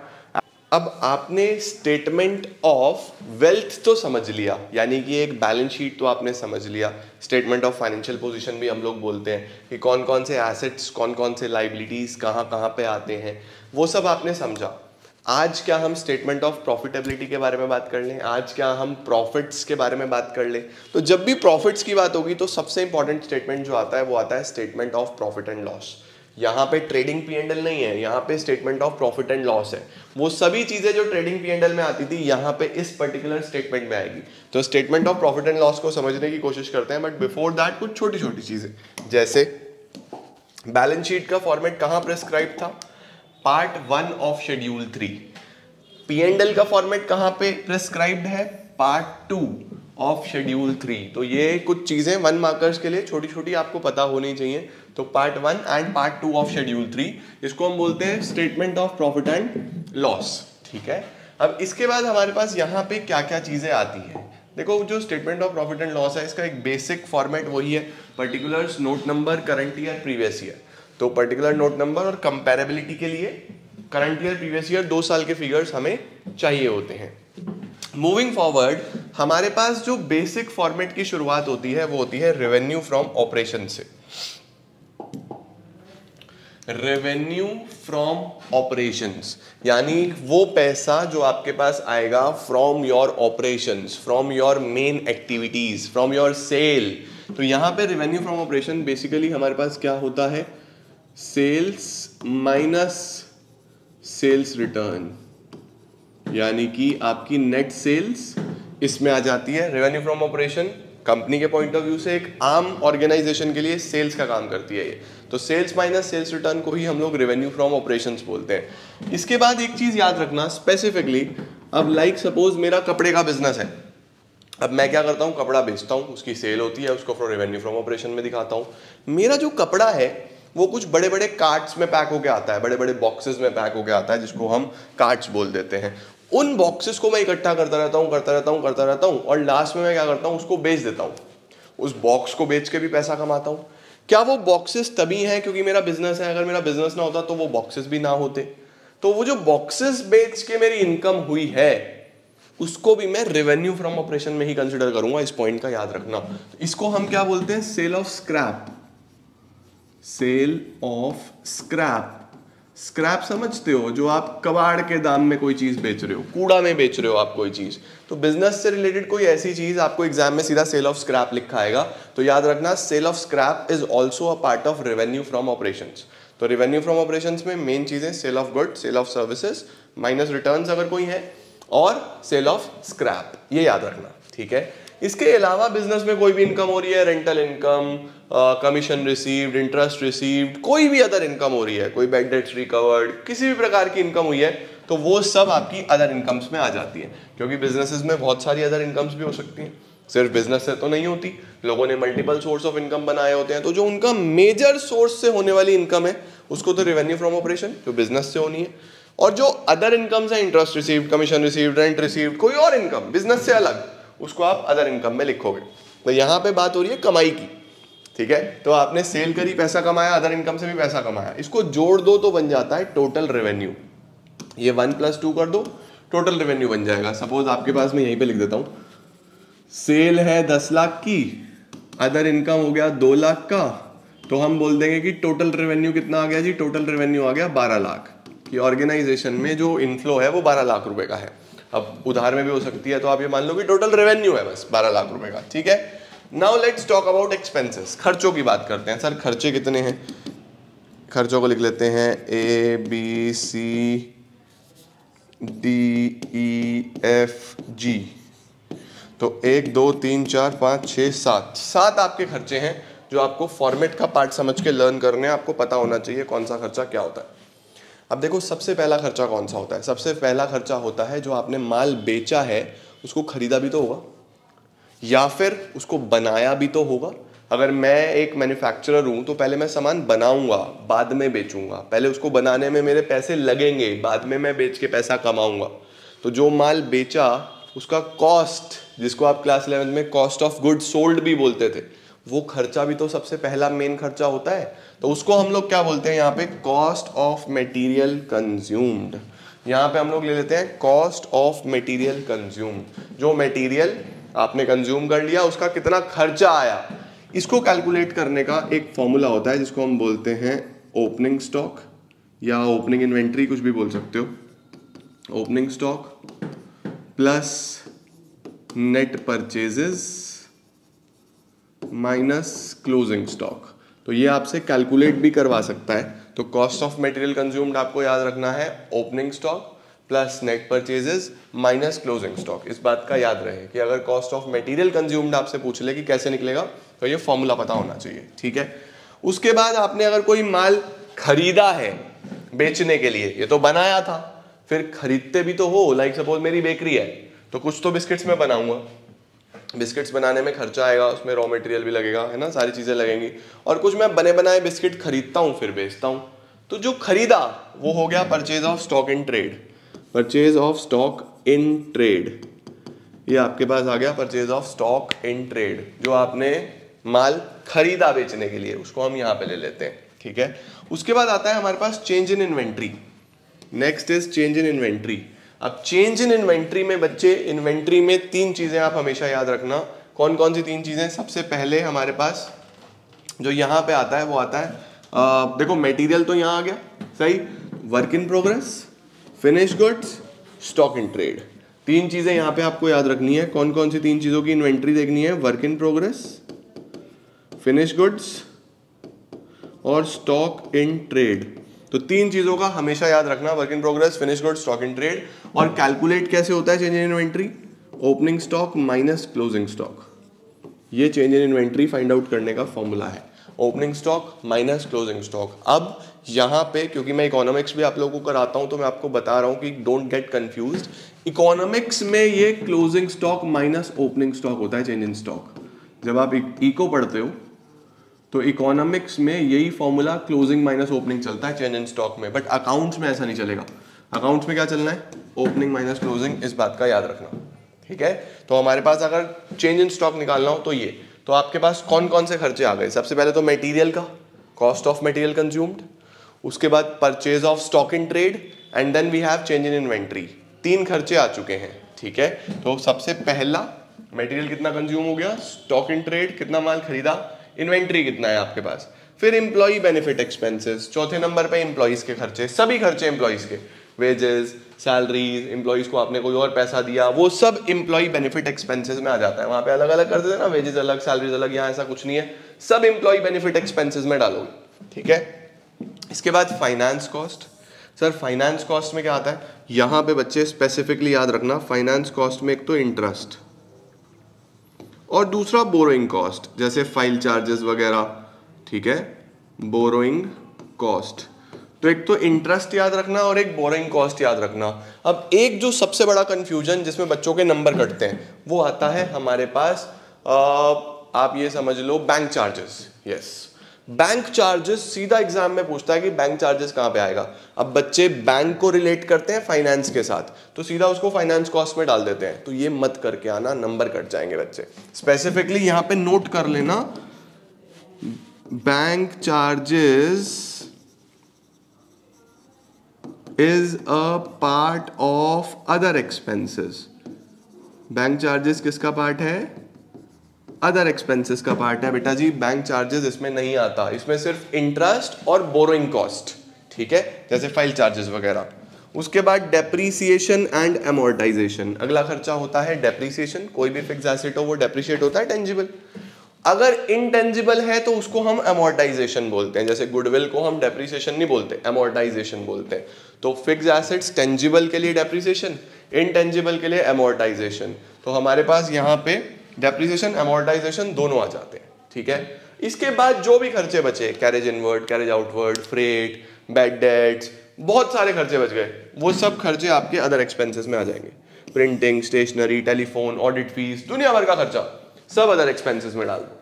अब आपने स्टेटमेंट ऑफ़ वेल्थ तो समझ लिया, यानी कि एक बैलेंस शीट तो आपने समझ लिया। स्टेटमेंट ऑफ़ फाइनेंशियल पोजीशन भी हम लोग बोलते हैं कि कौन कौन से एसेट्स कौन कौन से लाइबिलिटीज कहाँ कहाँ पे आते हैं, वो सब आपने समझा। आज क्या हम स्टेटमेंट ऑफ़ प्रॉफिटेबिलिटी के बारे में बात कर लें? आज क्या हम प्रॉफिट्स के बारे में बात कर लें? तो जब भी प्रॉफिट्स की बात होगी तो सबसे इंपॉर्टेंट स्टेटमेंट जो आता है, वो आता है statement of profit and loss यहाँ पे ट्रेडिंग पी एंड एल नहीं है, यहाँ पे statement of profit and loss है। वो सभी चीज़ें जो ट्रेडिंग पी एंड एल में आती थी, यहाँ पे इस पर्टिकुलर स्टेटमेंट में आएगी। तो statement of profit and loss को समझने की कोशिश करते हैं बट बिफोर दैट कुछ छोटी छोटी चीज़ें। जैसे बैलेंस शीट का फॉर्मेट कहाँ प्रेस्क्राइब था? Part one of schedule three P and L का फॉर्मेट कहाँ पे प्रेस्क्राइब्ड है? Part two of schedule three तो ये कुछ चीज़ें वन मार्कर्स के लिए छोटी छोटी आपको पता होनी चाहिए। तो part one and part two of schedule three इसको हम बोलते हैं statement of profit and loss ठीक है? अब इसके बाद हमारे पास यहाँ पे क्या क्या चीज़ें आती हैं? देखो, जो statement of profit and loss है, इसका एक बेसिक फॉर्मेट वही है particular note number current year previous year तो पर्टिकुलर नोट नंबर और कंपेरेबिलिटी के लिए करंट ईयर प्रीवियस ईयर दो साल के फिगर्स हमें चाहिए होते हैं। मूविंग फॉरवर्ड हमारे पास जो बेसिक फॉर्मेट की शुरुआत होती है, वो होती है रेवेन्यू फ्रॉम ऑपरेशन से। रेवेन्यू फ्रॉम ऑपरेशंस यानी वो पैसा जो आपके पास आएगा from your operations from your main activities from your sale तो यहाँ पे रेवेन्यू फ्रॉम ऑपरेशन बेसिकली हमारे पास क्या होता है? सेल्स माइनस सेल्स रिटर्न यानी कि आपकी नेट सेल्स इसमें आ जाती है रेवेन्यू फ्रॉम ऑपरेशन कंपनी के पॉइंट ऑफ़ व्यू से एक आम ऑर्गेनाइजेशन के लिए सेल्स का काम करती है ये। तो सेल्स माइनस सेल्स रिटर्न को ही हम लोग रेवेन्यू फ्रॉम ऑपरेशंस बोलते हैं। इसके बाद एक चीज़ याद रखना स्पेसिफिकली अब लाइक सपोज़ मेरा कपड़े का बिज़नेस है। अब मैं क्या करता हूँ? कपड़ा बेचता हूँ, उसकी सेल होती है, उसको फ्रॉम रेवेन्यू फ्रॉम ऑपरेशन में दिखाता हूँ। मेरा जो कपड़ा है, वो कुछ बड़े बड़े कार्ड्स में पैक होके आता है बड़े बड़े बॉक्सेस में पैक होके आता है, जिसको हम कार्ड्स बोल देते हैं। उन बॉक्सेस को मैं इकट्ठा करता रहता हूँ, करता रहता हूँ, करता रहता हूँ और लास्ट में मैं क्या करता हूँ, उसको बेच देता हूँ। उस बॉक्स को बेच के भी पैसा कमाता हूँ। क्या वो बॉक्सेस तभी हैं क्योंकि मेरा बिज़नेस है, अगर मेरा बिज़नेस ना होता तो वो बॉक्सेस भी ना होते। तो वो जो बॉक्सेस बेच के मेरी इनकम हुई है, उसको भी मैं रेवेन्यू फ्रॉम ऑपरेशन में ही कंसिडर करूँगा, इस पॉइंट का याद रखना। तो इसको हम क्या बोलते हैं? Sale of scrap sale of scrap scrap समझते हो जो आप कबाड़ के दाम में कोई चीज़ बेच रहे हो, कूड़ा में बेच रहे हो आप कोई चीज़। तो बिज़नेस से रिलेटेड कोई ऐसी चीज़ आपको एग्ज़ाम में सीधा सेल ऑफ़ स्क्रैप लिखा आएगा। तो याद रखना sale of scrap is also a part of revenue from operation तो रेवेन्यू फ्रॉम ऑपरेशन में मेन चीज़ें sale of good sale of services minus return अगर कोई है, और सेल ऑफ़ स्क्रैप ये याद रखना, ठीक है? इसके अलावा बिज़नेस में कोई भी इनकम हो रही है rental income commission received interest received कोई भी अदर इनकम हो रही है, कोई बेड डेट्स रिकवर्ड किसी भी प्रकार की इनकम हुई है तो वो सब आपकी अदर इनकम्स में आ जाती है, क्योंकि बिजनेसेस में बहुत सारी अदर इनकम्स भी हो सकती हैं। सिर्फ़ बिज़नेस से तो नहीं होती, लोगों ने मल्टीपल सोर्स ऑफ़ इनकम बनाए होते हैं तो जो उनका मेजर सोर्स से होने वाली इनकम है, उसको तो रेवेन्यू फ्रॉम ऑपरेशन जो बिज़नेस से होनी है। और जो अदर इनकम्स हैं interest received commission received rent received कोई और इनकम बिज़नेस से अलग उसको आप अदर इनकम में लिखोगे। तो यहाँ पे बात हो रही है कमाई की, ठीक है? तो आपने सेल करी, पैसा कमाया अदर इनकम से भी पैसा कमाया। इसको जोड़ दो तो बन जाता है टोटल रेवेन्यू ये वन प्लस टू कर दो टोटल रेवेन्यू बन जाएगा। सपोज़ आपके पास, मैं यहीं पे लिख देता हूँ। सेल है दस लाख की अदर इनकम हो गया दो लाख का तो हम बोल देंगे कि टोटल रेवेन्यू कितना आ गया जी? टोटल रेवेन्यू आ गया बारह लाख। कि ऑर्गेनाइजेशन में जो इनफ्लो है वो बारह लाख रुपए का है। अब उधार में भी हो सकती है तो आप ये मान लो कि टोटल रेवेन्यू है बस, बारह लाख रुपए का, ठीक है? Now let's talk about expenses खर्चों की बात करते हैं। सर, खर्चे कितने हैं? खर्चों को लिख लेते हैं। A B C D E F G तो एक, दो, तीन, चार, पाँच छः सात। सात आपके खर्चे हैं जो आपको फॉर्मेट का पार्ट समझ के लर्न करने हैं। आपको पता होना चाहिए कौन सा खर्चा क्या होता है। अब देखो, सबसे पहला खर्चा कौन सा होता है? सबसे पहला खर्चा होता है जो आपने माल बेचा है, उसको खरीदा भी तो होगा, या फिर उसको बनाया भी तो होगा। अगर मैं एक मैन्युफैक्चरर हूँ तो पहले मैं सामान बनाऊँगा, बाद में बेचूँगा। पहले उसको बनाने में मेरे पैसे लगेंगे, बाद में मैं बेच के पैसा कमाऊँगा। तो जो माल बेचा, उसका कॉस्ट जिसको आप क्लास इलेवन में कॉस्ट ऑफ़ गुड सोल्ड भी बोलते थे वो खर्चा भी तो सबसे पहला मेन खर्चा होता है। तो उसको हम लोग क्या बोलते हैं यहाँ पे? कॉस्ट ऑफ़ मटेरियल कंज्यूम्ड यहाँ पे हम लोग ले लेते हैं कॉस्ट ऑफ़ मटेरियल कंज्यूम्ड जो मटेरियल आपने कंज्यूम कर लिया, उसका कितना खर्चा आया? इसको कैलकुलेट करने का एक फॉर्मूला होता है, जिसको हम बोलते हैं ओपनिंग स्टॉक या ओपनिंग इन्वेंट्री कुछ भी बोल सकते हो। Opening stock plus net purchases minus closing stock तो ये आपसे कैलकुलेट भी करवा सकता है। तो कॉस्ट ऑफ़ मटेरियल कंज्यूम्ड आपको याद रखना है opening stock plus net purchases minus closing stock इस बात का याद रहे कि अगर कॉस्ट ऑफ़ मटेरियल कंज्यूम्ड आपसे पूछ ले कि कैसे निकलेगा तो ये फॉर्मूला पता होना चाहिए, ठीक है? उसके बाद आपने अगर कोई माल खरीदा है बेचने के लिए, ये तो बनाया था, फिर खरीदते भी तो हो लाइक like सपोज़ मेरी बेकरी है तो कुछ तो बिस्किट्स में बनाऊँगा। बिस्किट्स बनाने में खर्चा आएगा, उसमें रॉ मटेरियल भी लगेगा, है ना? सारी चीज़ें लगेंगी। और कुछ मैं बने बनाए बिस्किट खरीदता हूँ, फिर बेचता हूँ। तो जो खरीदा, वो हो गया purchase of stock in trade purchase of stock in trade ये आपके पास आ गया purchase of stock in trade जो आपने माल खरीदा बेचने के लिए, उसको हम यहाँ पे ले लेते हैं, ठीक है? उसके बाद आता है हमारे पास change in inventory next is change in inventory अब चेंज इन इन्वेंट्री में बच्चे इन्वेंट्री में तीन चीज़ें आप हमेशा याद रखना। कौन कौन सी तीन चीज़ें? सबसे पहले हमारे पास जो यहाँ पे आता है वो आता है आ, देखो मटेरियल तो यहाँ आ गया सही? Work in progress finish goods stock in trade तीन चीज़ें यहाँ पे आपको याद रखनी है। कौन कौन सी तीन चीज़ों की इन्वेंट्री देखनी है? Work in progress finish goods और स्टॉक इन ट्रेड तो तीन चीज़ों का हमेशा याद रखना work in progress finish good stock in trade और कैलकुलेट कैसे होता है change in inventory opening stock minus closing stock ये change in inventory find out करने का फॉर्मूला है. Opening stock minus closing stock अब यहाँ पे, क्योंकि मैं इकोनॉमिक्स भी आप लोगों को कराता हूँ तो मैं आपको बता रहा हूँ कि डोंट गेट कंफ्यूज इकोनॉमिक्स में ये closing stock minus opening stock होता है चेंज इन स्टॉक जब आप इको पढ़ते हो तो इकोनॉमिक्स में यही फॉर्मूला क्लोजिंग माइनस ओपनिंग चलता है चेंज इन स्टॉक में। बट अकाउंट्स में ऐसा नहीं चलेगा। अकाउंट्स में क्या चलना है? ओपनिंग माइनस क्लोजिंग इस बात का याद रखना। ठीक है? तो हमारे पास अगर चेंज इन स्टॉक निकालना हो तो ये। तो आपके पास कौन कौन से खर्चे आ गए? सबसे पहले तो मेटीरियल का। कॉस्ट ऑफ़ मेटीरियल कंज्यूम्ड उसके बाद purchase of stock in trade and then we have change in inventory तीन खर्चे आ चुके हैं। ठीक है? तो सबसे पहला मेटीरियल कितना कंज्यूम हो गया? स्टॉक इन ट्रेड कितना माल खरीदा? इन्वेंट्री कितना है आपके पास? फिर इंप्लॉई बेनिफिट एक्सपेंसेस चौथे नंबर पे इंप्लॉइज के खर्चे, सभी खर्चे इंप्लॉइज के। वेजेस सैलरीज इंप्लॉइज को आपने कोई और पैसा दिया, वो सब इंप्लॉई बेनिफिट एक्सपेंसेस में आ जाता है। वहाँ पे अलग अलग करते थे ना वेजेस अलग सैलरीज अलग, यहाँ ऐसा कुछ नहीं है। सब इंप्लॉई बेनिफिट एक्सपेंसेस में डालोगे ठीक है? इसके बाद finance cost sir finance cost में क्या आता है? यहाँ पे बच्चे स्पेसिफिकली याद रखना फाइनेंस कॉस्ट में एक तो इंटरेस्ट और दूसरा बोरोइंग कॉस्ट जैसे फ़ाइल चार्जेस वगैरह ठीक है? बोरोइंग कॉस्ट तो एक तो इंटरेस्ट याद रखना और एक बोरोइंग कॉस्ट याद रखना। अब एक जो सबसे बड़ा कंफ्यूजन जिसमें बच्चों के नंबर कटते हैं वो आता है हमारे पास आ, आप ये समझ लो bank charges yes bank charges सीधा एग्ज़ाम में पूछता है कि बैंक चार्जेस कहाँ पे आएगा। अब बच्चे बैंक को रिलेट करते हैं फाइनेंस के साथ तो सीधा उसको फाइनेंस कॉस्ट में डाल देते हैं। तो ये मत करके आना नंबर कट जाएँगे बच्चे। स्पेसिफिकली यहाँ पे नोट कर लेना bank charges is a part of other expenses bank charges किसका पार्ट है? अदर एक्सपेंसेस का पार्ट है बेटा जी बैंक चार्जेस इसमें नहीं आता। इसमें सिर्फ़ इंटरेस्ट और बोरोइंग कॉस्ट ठीक है? जैसे फ़ाइल चार्जेस वगैरह। उसके बाद डेप्रीसिएशन एंड एमोर्टाइजेशन अगला खर्चा होता है डेप्रीसिएशन कोई भी फिक्स एसेट हो, वो डेप्रीशिएट होता है टेंजिबल अगर इनटेंजिबल है तो उसको हम एमोर्टाइजेशन बोलते हैं। जैसे गुडविल को हम डेप्रीसिएशन नहीं बोलते एमोर्टाइजेशन बोलते हैं। तो फिक्स एसेट्स टेंजिबल के लिए डेप्रीसिएशन इनटेंजिबल के लिए एमोर्टाइजेशन तो हमारे पास यहाँ पे डेप्रिसिएशन एमोर्टाइजेशन दोनों आ जाते हैं, ठीक है? इसके बाद जो भी खर्चे बचे carriage inward carriage outward freight bad debts बहुत सारे खर्चे बच गए। वो सब खर्चे आपके अदर एक्सपेंसेस में आ जाएँगे। Printing stationery telephone audit fees दुनिया भर का खर्चा सब अदर एक्सपेंसेस में डाल दो,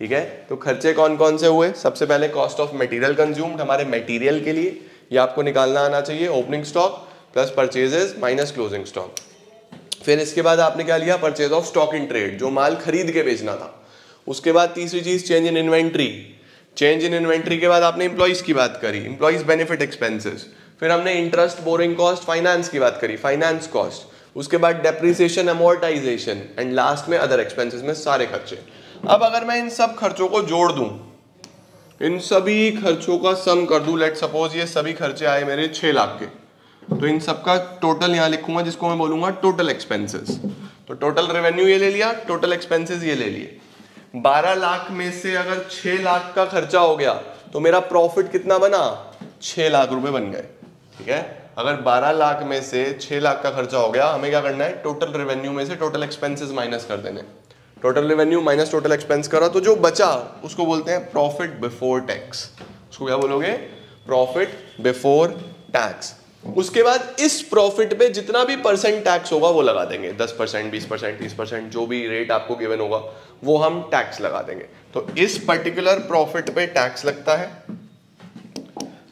ठीक है? तो खर्चे कौन कौन से हुए? सबसे पहले कॉस्ट ऑफ़ मटेरियल कंज्यूम्ड हमारे मटेरियल के लिए, ये आपको निकालना आना चाहिए opening stock plus purchases minus closing stock फिर इसके बाद आपने क्या लिया? Purchase of stock in trade जो माल खरीद के बेचना था। उसके बाद तीसरी चीज़ change in inventory change in inventory के बाद आपने इंप्लॉइज की बात करी इंप्लॉइज बेनिफिट एक्सपेंसेस फिर हमने इंटरेस्ट बोरिंग कॉस्ट फाइनेंस की बात करी फाइनेंस कॉस्ट उसके बाद डेप्रिसिएशन अमोर्टाइजेशन एंड लास्ट में अदर एक्सपेंसेस में सारे खर्चे। अब अगर मैं इन सब खर्चों को जोड़ दूँ, इन सभी खर्चों का सम कर दूँ लेट सपोज़ ये सभी खर्चे आए मेरे छह लाख के। तो इन सबका टोटल यहाँ लिखूँगा, जिसको मैं बोलूँगा टोटल एक्सपेंसेस तो टोटल रेवेन्यू ये ले लिया टोटल एक्सपेंसेस ये ले लिए. 12 लाख में से अगर 6 लाख का खर्चा हो गया तो मेरा प्रॉफिट कितना बना? 6 लाख रुपए बन गए. ठीक है? अगर 12 लाख में से 6 लाख का खर्चा हो गया, हमें क्या करना है? टोटल रेवेन्यू में से टोटल एक्सपेंसेस माइनस कर देने. Total revenue minus total expense करा तो जो बचा, उसको बोलते हैं प्रॉफिट बिफोर टैक्स उसको क्या बोलोगे? प्रॉफिट बिफोर टैक्स उसके बाद इस प्रॉफिट पे जितना भी परसेंट टैक्स होगा, वो लगा देंगे। दस परसेंट बीस परसेंट तीस परसेंट जो भी रेट आपको गिवन होगा, वो हम टैक्स लगा देंगे। तो इस पर्टिकुलर प्रॉफिट पे टैक्स लगता है।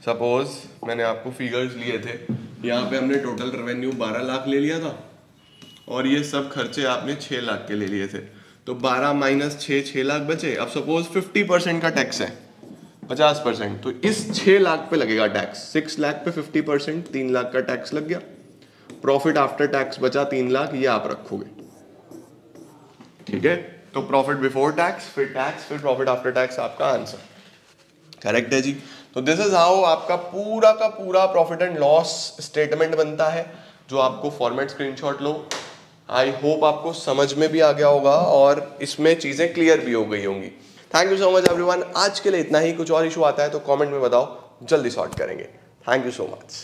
सपोज़ मैंने आपको फिगर्स लिए थे। यहाँ पे हमने टोटल रेवेन्यू 12 लाख ले लिया था और ये सब खर्चे आपने 6 लाख के ले लिए थे। तो 12 माइनस छः छः लाख बचे। अब सपोज़ 50 परसेंट का टैक्स है। पचास परसेंट तो इस छह लाख पे लगेगा टैक्स सिक्स लाख पे फिफ्टी परसेंट तीन लाख का टैक्स लग गया। प्रॉफिट आफ्टर टैक्स बचा तीन लाख, ये आप रखोगे। ठीक है? तो प्रॉफिट बिफोर टैक्स फिर टैक्स फिर प्रॉफिट आफ्टर टैक्स आपका आंसर करेक्ट है जी? तो दिस इज़ हाउ आपका पूरा का पूरा प्रॉफिट एंड लॉस स्टेटमेंट बनता है, जो आपको फॉर्मेट स्क्रीनशॉट लो। आई होप आपको समझ में भी आ गया होगा और इसमें चीज़ें क्लियर भी हो गई होंगी। Thank you so much everyone आज के लिए इतना ही। कुछ और इशू आता है तो कमेंट में बताओ। जल्दी सॉल्व करेंगे। Thank you so much